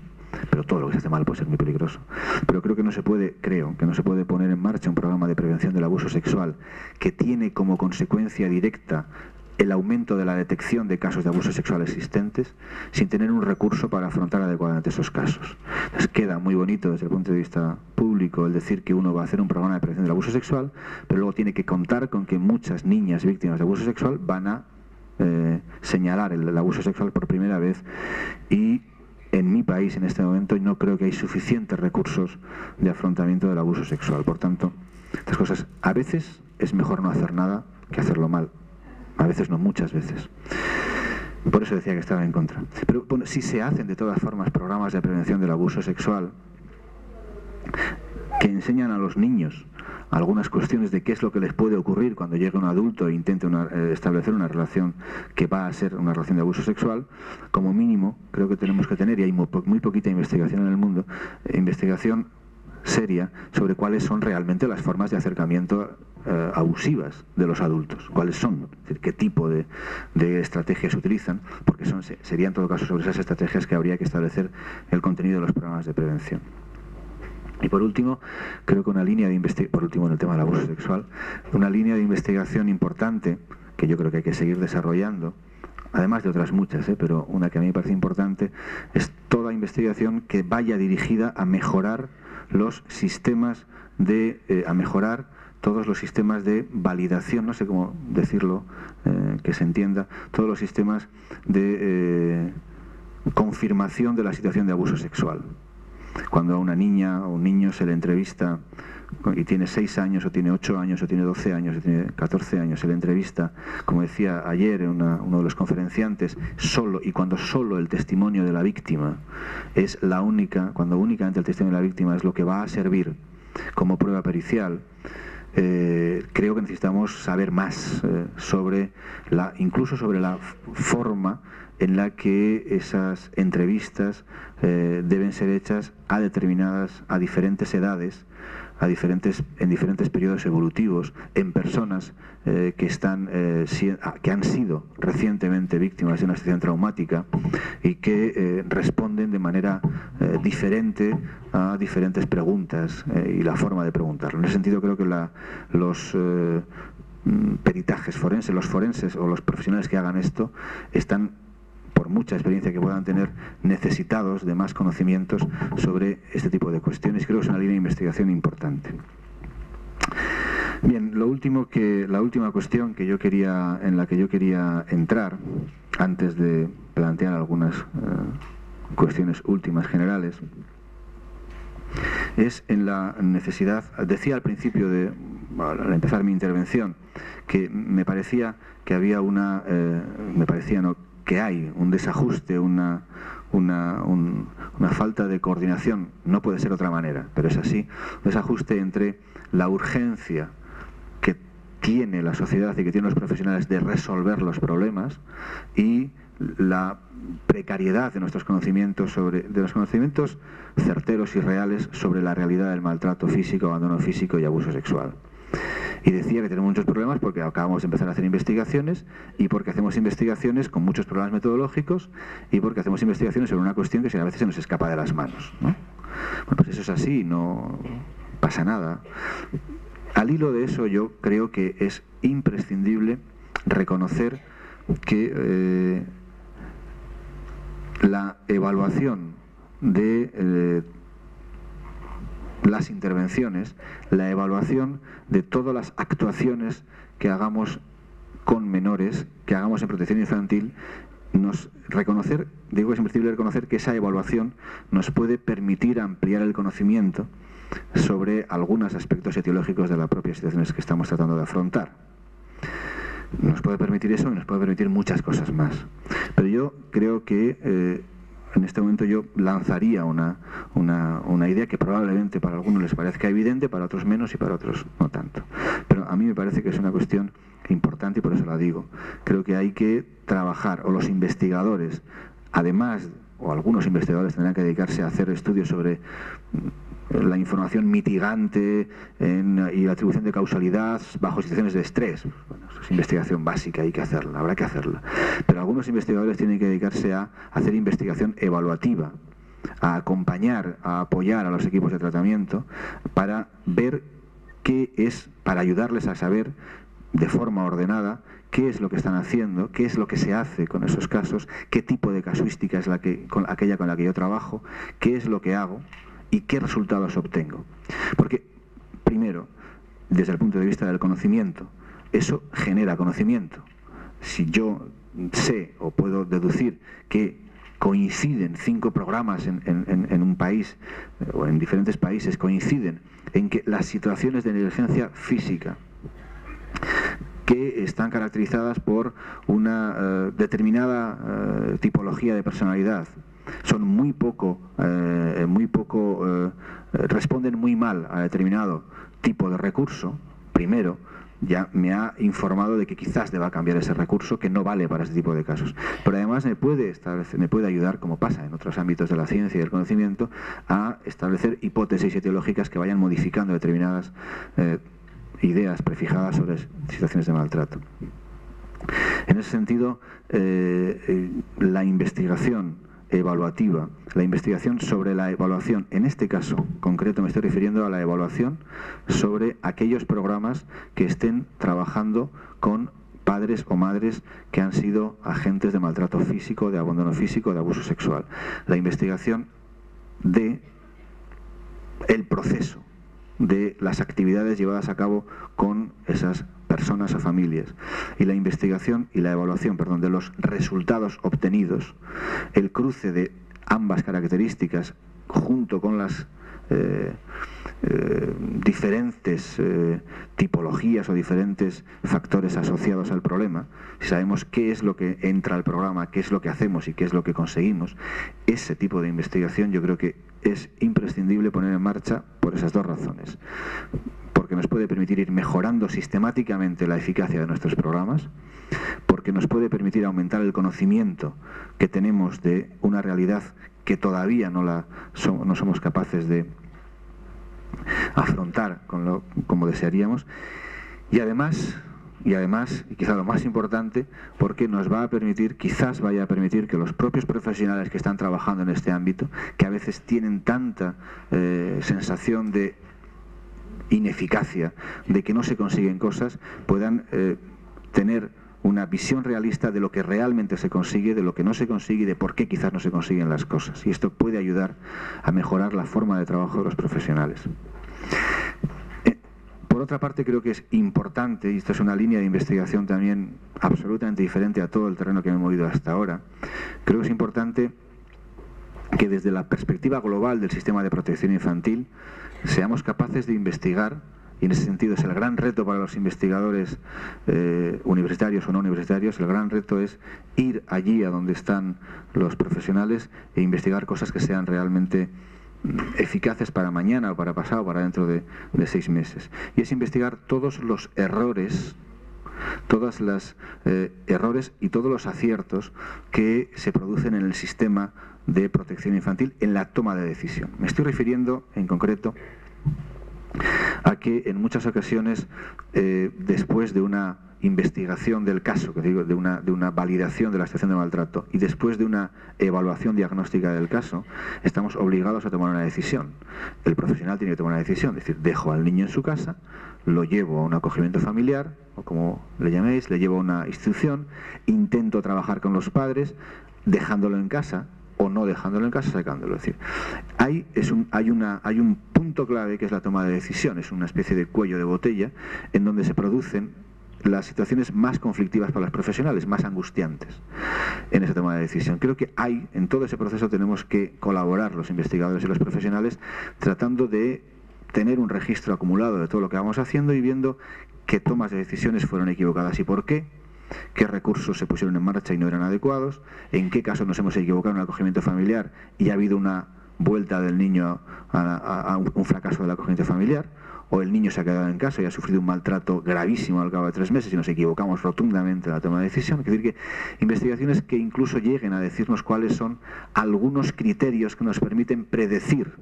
B: pero todo lo que se hace mal puede ser muy peligroso. Pero creo que no se puede, creo, que no se puede poner en marcha un programa de prevención del abuso sexual que tiene como consecuencia directa el aumento de la detección de casos de abuso sexual existentes sin tener un recurso para afrontar adecuadamente esos casos. Entonces queda muy bonito desde el punto de vista público el decir que uno va a hacer un programa de prevención del abuso sexual, pero luego tiene que contar con que muchas niñas víctimas de abuso sexual van a eh, señalar el, el abuso sexual por primera vez y en mi país en este momento no creo que hay suficientes recursos de afrontamiento del abuso sexual. Por tanto, estas cosas a veces es mejor no hacer nada que hacerlo mal a veces no, muchas veces. Por eso decía que estaba en contra. Pero bueno, si se hacen de todas formas programas de prevención del abuso sexual que enseñan a los niños algunas cuestiones de qué es lo que les puede ocurrir cuando llegue un adulto e intente eh, establecer una relación que va a ser una relación de abuso sexual, como mínimo creo que tenemos que tener, y hay muy, poquita investigación en el mundo, investigación seria sobre cuáles son realmente las formas de acercamiento eh, abusivas de los adultos, cuáles son, qué tipo de, estrategias utilizan, porque son, sería en todo caso sobre esas estrategias que habría que establecer el contenido de los programas de prevención. Y por último, creo que una línea de investigación, por último en el tema del abuso sexual, una línea de investigación importante que yo creo que hay que seguir desarrollando, además de otras muchas, ¿eh? pero una que a mí me parece importante, es toda investigación que vaya dirigida a mejorar los sistemas de, eh, a mejorar todos los sistemas de validación, no sé cómo decirlo, eh, que se entienda, todos los sistemas de eh, confirmación de la situación de abuso sexual. Cuando a una niña o un niño se le entrevista y tiene 6 años o tiene 8 años o tiene 12 años o tiene 14 años, se le entrevista, como decía ayer uno de los conferenciantes, solo y cuando solo el testimonio de la víctima es la única, cuando únicamente el testimonio de la víctima es lo que va a servir como prueba pericial, eh, creo que necesitamos saber más eh, sobre la, incluso sobre la forma en la que esas entrevistas eh, deben ser hechas a determinadas, a diferentes edades, a diferentes, en diferentes periodos evolutivos, en personas eh, que, están, eh, que han sido recientemente víctimas de una situación traumática y que eh, responden de manera diferente a diferentes preguntas y la forma de preguntarlo. En ese sentido creo que los mm, peritajes forenses, los forenses o los profesionales que hagan esto están por mucha experiencia que puedan tener, necesitados de más conocimientos sobre este tipo de cuestiones. Creo que es una línea de investigación importante. Bien, lo último que, la última cuestión que yo quería, en la que yo quería entrar, antes de plantear algunas eh, cuestiones últimas generales, es en la necesidad, decía al principio de, al empezar mi intervención, que me parecía que había una, eh, me parecía no, que hay un desajuste, una, una, una, falta de coordinación, no puede ser otra manera, pero es así, un desajuste entre la urgencia que tiene la sociedad y que tienen los profesionales de resolver los problemas y la precariedad de nuestros conocimientos sobre de los conocimientos certeros y reales sobre la realidad del maltrato físico, abandono físico y abuso sexual. Y decía que tenemos muchos problemas porque acabamos de empezar a hacer investigaciones y porque hacemos investigaciones con muchos problemas metodológicos y porque hacemos investigaciones sobre una cuestión que a veces se nos escapa de las manos. Bueno, pues eso es así, no pasa nada. Al hilo de eso yo creo que es imprescindible reconocer que eh, la evaluación de eh, las intervenciones, la evaluación de todas las actuaciones que hagamos con menores, que hagamos en protección infantil, nos reconocer, digo es imprescindible reconocer que esa evaluación nos puede permitir ampliar el conocimiento sobre algunos aspectos etiológicos de las propias situaciones que estamos tratando de afrontar. Nos puede permitir eso y nos puede permitir muchas cosas más. Pero yo creo que eh, en este momento yo lanzaría una, una, idea que probablemente para algunos les parezca evidente, para otros menos y para otros no tanto. Pero a mí me parece que es una cuestión importante y por eso la digo. Creo que hay que trabajar, o los investigadores, además, o algunos investigadores tendrán que dedicarse a hacer estudios sobre la información mitigante y la atribución de causalidad bajo situaciones de estrés. Bueno, eso es investigación básica, hay que hacerla, habrá que hacerla. Pero algunos investigadores tienen que dedicarse a hacer investigación evaluativa, a acompañar, a apoyar a los equipos de tratamiento para ver qué es, para ayudarles a saber de forma ordenada qué es lo que están haciendo, qué es lo que se hace con esos casos, qué tipo de casuística es la que, con, aquella con la que yo trabajo, qué es lo que hago y qué resultados obtengo. Porque, primero, desde el punto de vista del conocimiento, eso genera conocimiento. Si yo sé o puedo deducir que coinciden cinco programas en, un país o en diferentes países, coinciden en que las situaciones de negligencia física que están caracterizadas por una eh, determinada eh, tipología de personalidad, son muy poco, eh, muy poco, eh, responden muy mal a determinado tipo de recurso, primero, ya me ha informado de que quizás deba cambiar ese recurso que no vale para ese tipo de casos. Pero además me puede, establecer, me puede ayudar, como pasa en otros ámbitos de la ciencia y del conocimiento, a establecer hipótesis etiológicas que vayan modificando determinadas eh, ideas prefijadas sobre situaciones de maltrato. En ese sentido, la investigación evaluativa, la investigación sobre la evaluación. En este caso concreto me estoy refiriendo a la evaluación sobre aquellos programas que estén trabajando con padres o madres que han sido agentes de maltrato físico, de abandono físico, de abuso sexual. La investigación de el proceso de las actividades llevadas a cabo con esas personas o familias y la investigación y la evaluación perdón, de los resultados obtenidos, el cruce de ambas características junto con las eh, eh, diferentes eh, tipologías o diferentes factores asociados al problema, si sabemos qué es lo que entra al programa, qué es lo que hacemos y qué es lo que conseguimos, ese tipo de investigación yo creo que es imprescindible poner en marcha por esas dos razones. Porque nos puede permitir ir mejorando sistemáticamente la eficacia de nuestros programas, porque nos puede permitir aumentar el conocimiento que tenemos de una realidad que todavía no, la, no somos capaces de afrontar como desearíamos. Y además, y además, y quizá lo más importante, porque nos va a permitir, quizás vaya a permitir que los propios profesionales que están trabajando en este ámbito, que a veces tienen tanta eh, sensación de ineficacia, de que no se consiguen cosas, puedan eh, tener una visión realista de lo que realmente se consigue, de lo que no se consigue y de por qué quizás no se consiguen las cosas. Y esto puede ayudar a mejorar la forma de trabajo de los profesionales. Eh, por otra parte, creo que es importante, y esto es una línea de investigación también absolutamente diferente a todo el terreno que me he movido hasta ahora, creo que es importante que desde la perspectiva global del sistema de protección infantil seamos capaces de investigar y en ese sentido es el gran reto para los investigadores eh, universitarios o no universitarios, el gran reto es ir allí a donde están los profesionales e investigar cosas que sean realmente mm, eficaces para mañana o para pasado para dentro de, seis meses. Y es investigar todos los errores todos los eh, errores y todos los aciertos que se producen en el sistema de protección infantil en la toma de decisión. Me estoy refiriendo en concreto a que en muchas ocasiones, eh, después de una investigación del caso, que digo, de una, de una validación de la situación de maltrato y después de una evaluación diagnóstica del caso, estamos obligados a tomar una decisión. El profesional tiene que tomar una decisión, es decir, dejo al niño en su casa, lo llevo a un acogimiento familiar, o como le llaméis, le llevo a una institución, intento trabajar con los padres, dejándolo en casa, o no dejándolo en casa, sacándolo. Decir, hay, es un, hay, una, hay un punto clave que es la toma de decisiones, una especie de cuello de botella en donde se producen las situaciones más conflictivas para los profesionales, más angustiantes en esa toma de decisión. Creo que hay, en todo ese proceso tenemos que colaborar los investigadores y los profesionales tratando de tener un registro acumulado de todo lo que vamos haciendo y viendo qué tomas de decisiones fueron equivocadas y por qué, qué recursos se pusieron en marcha y no eran adecuados, en qué casos nos hemos equivocado en el acogimiento familiar y ha habido una vuelta del niño a, un fracaso del acogimiento familiar, o el niño se ha quedado en casa y ha sufrido un maltrato gravísimo al cabo de tres meses y nos equivocamos rotundamente en la toma de decisión. Es decir, que investigaciones que incluso lleguen a decirnos cuáles son algunos criterios que nos permiten predecir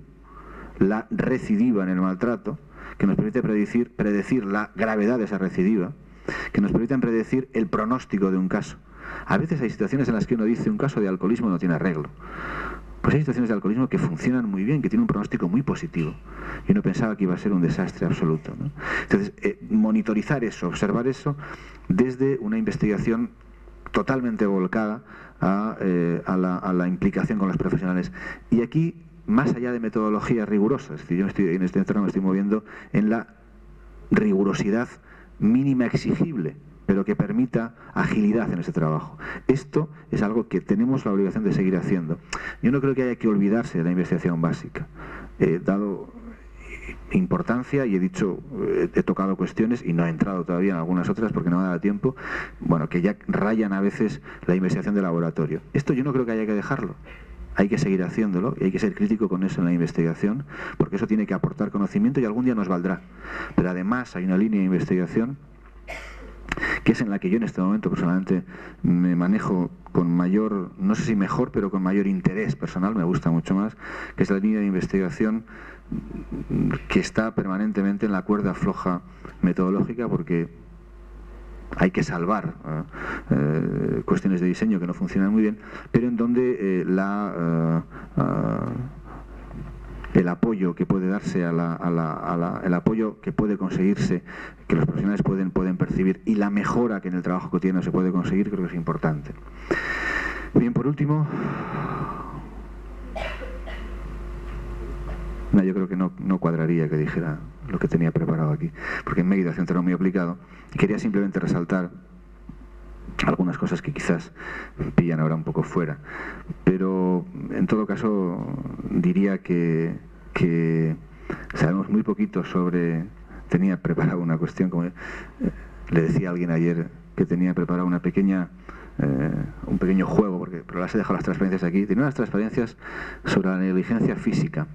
B: la recidiva en el maltrato, que nos permite predecir, predecir la gravedad de esa recidiva, que nos permiten predecir el pronóstico de un caso. A veces hay situaciones en las que uno dice un caso de alcoholismo no tiene arreglo. Pues hay situaciones de alcoholismo que funcionan muy bien, que tienen un pronóstico muy positivo. Y uno pensaba que iba a ser un desastre absoluto. Entonces, eh, monitorizar eso, observar eso desde una investigación totalmente volcada a, eh, la, a, la, implicación con los profesionales. Y aquí, más allá de metodologías rigurosas, yo estoy, en este entorno me estoy moviendo en la rigurosidad mínima exigible, pero que permita agilidad en ese trabajo. Esto es algo que tenemos la obligación de seguir haciendo. Yo no creo que haya que olvidarse de la investigación básica. He dado importancia y he dicho, he tocado cuestiones y no he entrado todavía en algunas otras porque no me da tiempo, bueno, que ya rayan a veces la investigación de laboratorio. Esto yo no creo que haya que dejarlo hay que seguir haciéndolo y hay que ser crítico con eso en la investigación, porque eso tiene que aportar conocimiento y algún día nos valdrá. Pero además hay una línea de investigación que es en la que yo en este momento personalmente me manejo con mayor, no sé si mejor, pero con mayor interés personal, me gusta mucho más, que es la línea de investigación que está permanentemente en la cuerda floja metodológica porque hay que salvar eh, eh, cuestiones de diseño que no funcionan muy bien, pero en donde eh, la, el apoyo que puede darse a la, el apoyo que puede conseguirse, que los profesionales pueden, pueden percibir y la mejora que en el trabajo cotidiano se puede conseguir, creo que es importante. Bien, por último, yo creo que no, no cuadraría que dijera lo que tenía preparado aquí, porque ido hacia un muy aplicado quería simplemente resaltar algunas cosas que quizás pillan ahora un poco fuera, pero en todo caso diría que, sabemos muy poquito sobre, tenía preparado una cuestión, como eh, le decía a alguien ayer que tenía preparado una pequeña eh, un pequeño juego, porque, pero las he dejado las transparencias aquí, tiene unas transparencias sobre la negligencia física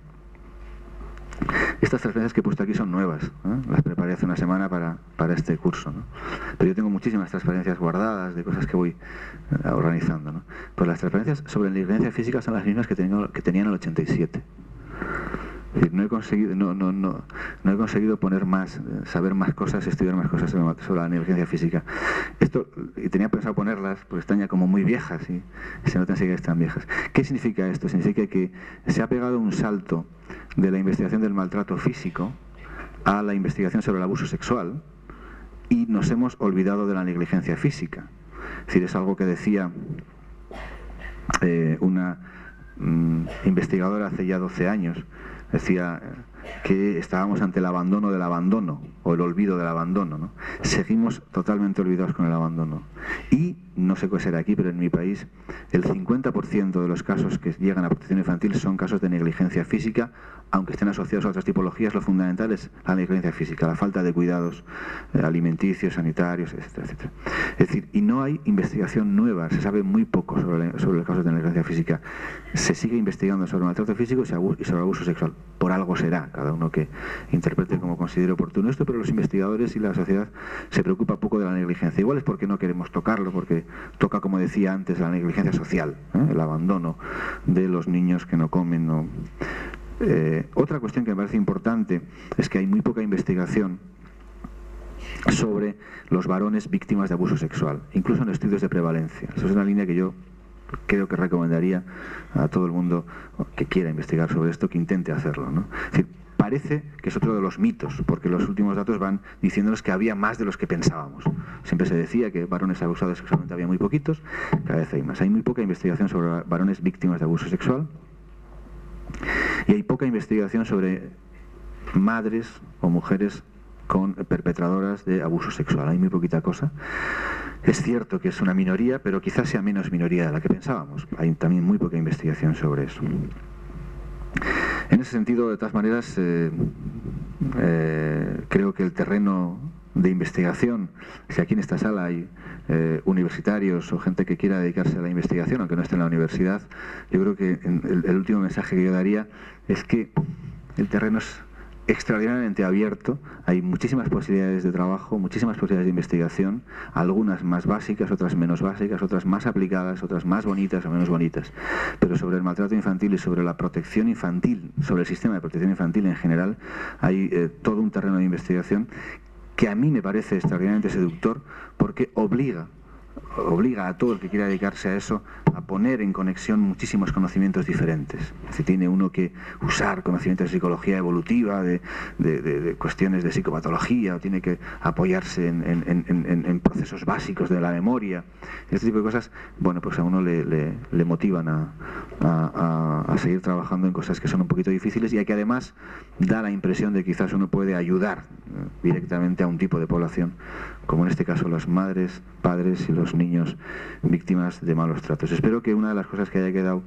B: estas transferencias que he puesto aquí son nuevas, las preparé hace una semana para, este curso. Pero yo tengo muchísimas transparencias guardadas de cosas que voy eh, organizando. Pues las transparencias sobre la negligencia física son las mismas que, que tenían en el 87. No he conseguido, no, no, no, no he conseguido poner más, eh, saber más cosas, estudiar más cosas sobre, la negligencia física. Esto, y tenía pensado ponerlas, porque están ya como muy viejas y se notan que están viejas. ¿Qué significa esto? Significa que se ha pegado un salto de la investigación del maltrato físico a la investigación sobre el abuso sexual y nos hemos olvidado de la negligencia física. Es decir, es algo que decía eh, una mm, investigadora hace ya 12 años. Decía, que estábamos ante el abandono del abandono o el olvido del abandono. ¿no? Seguimos totalmente olvidados con el abandono. Y no sé qué será aquí, pero en mi país el 50% de los casos que llegan a protección infantil son casos de negligencia física, aunque estén asociados a otras tipologías, lo fundamental es la negligencia física, la falta de cuidados eh, alimenticios, sanitarios, etcétera, etcétera. Es decir, y no hay investigación nueva, se sabe muy poco sobre, sobre los casos de negligencia física. Se sigue investigando sobre maltrato físico y sobre abuso sexual. Por algo será, cada uno que interprete como considere oportuno esto, pero los investigadores y la sociedad se preocupa poco de la negligencia. Igual es porque no queremos tocarlo, porque toca, como decía antes, la negligencia social, ¿eh? el abandono de los niños que no comen. Eh, otra cuestión que me parece importante es que hay muy poca investigación sobre los varones víctimas de abuso sexual, incluso en estudios de prevalencia. Eso es una línea que yo creo que recomendaría a todo el mundo que quiera investigar sobre esto que intente hacerlo. ¿no? Parece que es otro de los mitos, porque los últimos datos van diciéndonos que había más de los que pensábamos. Siempre se decía que varones abusados sexualmente había muy poquitos, cada vez hay más. Hay muy poca investigación sobre varones víctimas de abuso sexual y hay poca investigación sobre madres o mujeres con perpetradoras de abuso sexual. Hay muy poquita cosa. Es cierto que es una minoría, pero quizás sea menos minoría de la que pensábamos. Hay también muy poca investigación sobre eso. En ese sentido, de todas maneras, eh, eh, creo que el terreno de investigación, si aquí en esta sala hay eh, universitarios o gente que quiera dedicarse a la investigación, aunque no esté en la universidad, yo creo que el último mensaje que yo daría es que el terreno es extraordinariamente abierto, hay muchísimas posibilidades de trabajo, muchísimas posibilidades de investigación, algunas más básicas, otras menos básicas, otras más aplicadas, otras más bonitas o menos bonitas. Pero sobre el maltrato infantil y sobre la protección infantil, sobre el sistema de protección infantil en general, hay eh, todo un terreno de investigación que a mí me parece extraordinariamente seductor porque obliga obliga a todo el que quiera dedicarse a eso a poner en conexión muchísimos conocimientos diferentes. Si tiene uno que usar conocimientos de psicología evolutiva, de, cuestiones de psicopatología, o tiene que apoyarse en, procesos básicos de la memoria, este tipo de cosas, bueno, pues a uno le, motivan a, seguir trabajando en cosas que son un poquito difíciles y que además da la impresión de que quizás uno puede ayudar eh, directamente a un tipo de población, como en este caso las madres, padres y los niños víctimas de malos tratos. Espero que una de las cosas que haya quedado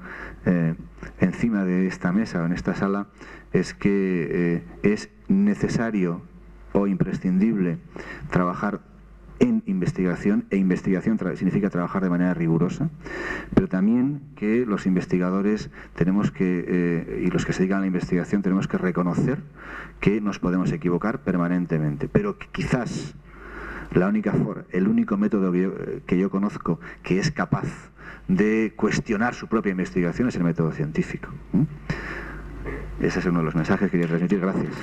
B: eh, encima de esta mesa o en esta sala es que eh, es necesario o imprescindible trabajar en investigación, e investigación significa trabajar de manera rigurosa, pero también que los investigadores tenemos que, eh, y los que se dedican a la investigación, tenemos que reconocer que nos podemos equivocar permanentemente, pero que quizás la única forma, el único método que yo, conozco que es capaz de cuestionar su propia investigación es el método científico. Ese es uno de los mensajes que quería transmitir. Gracias.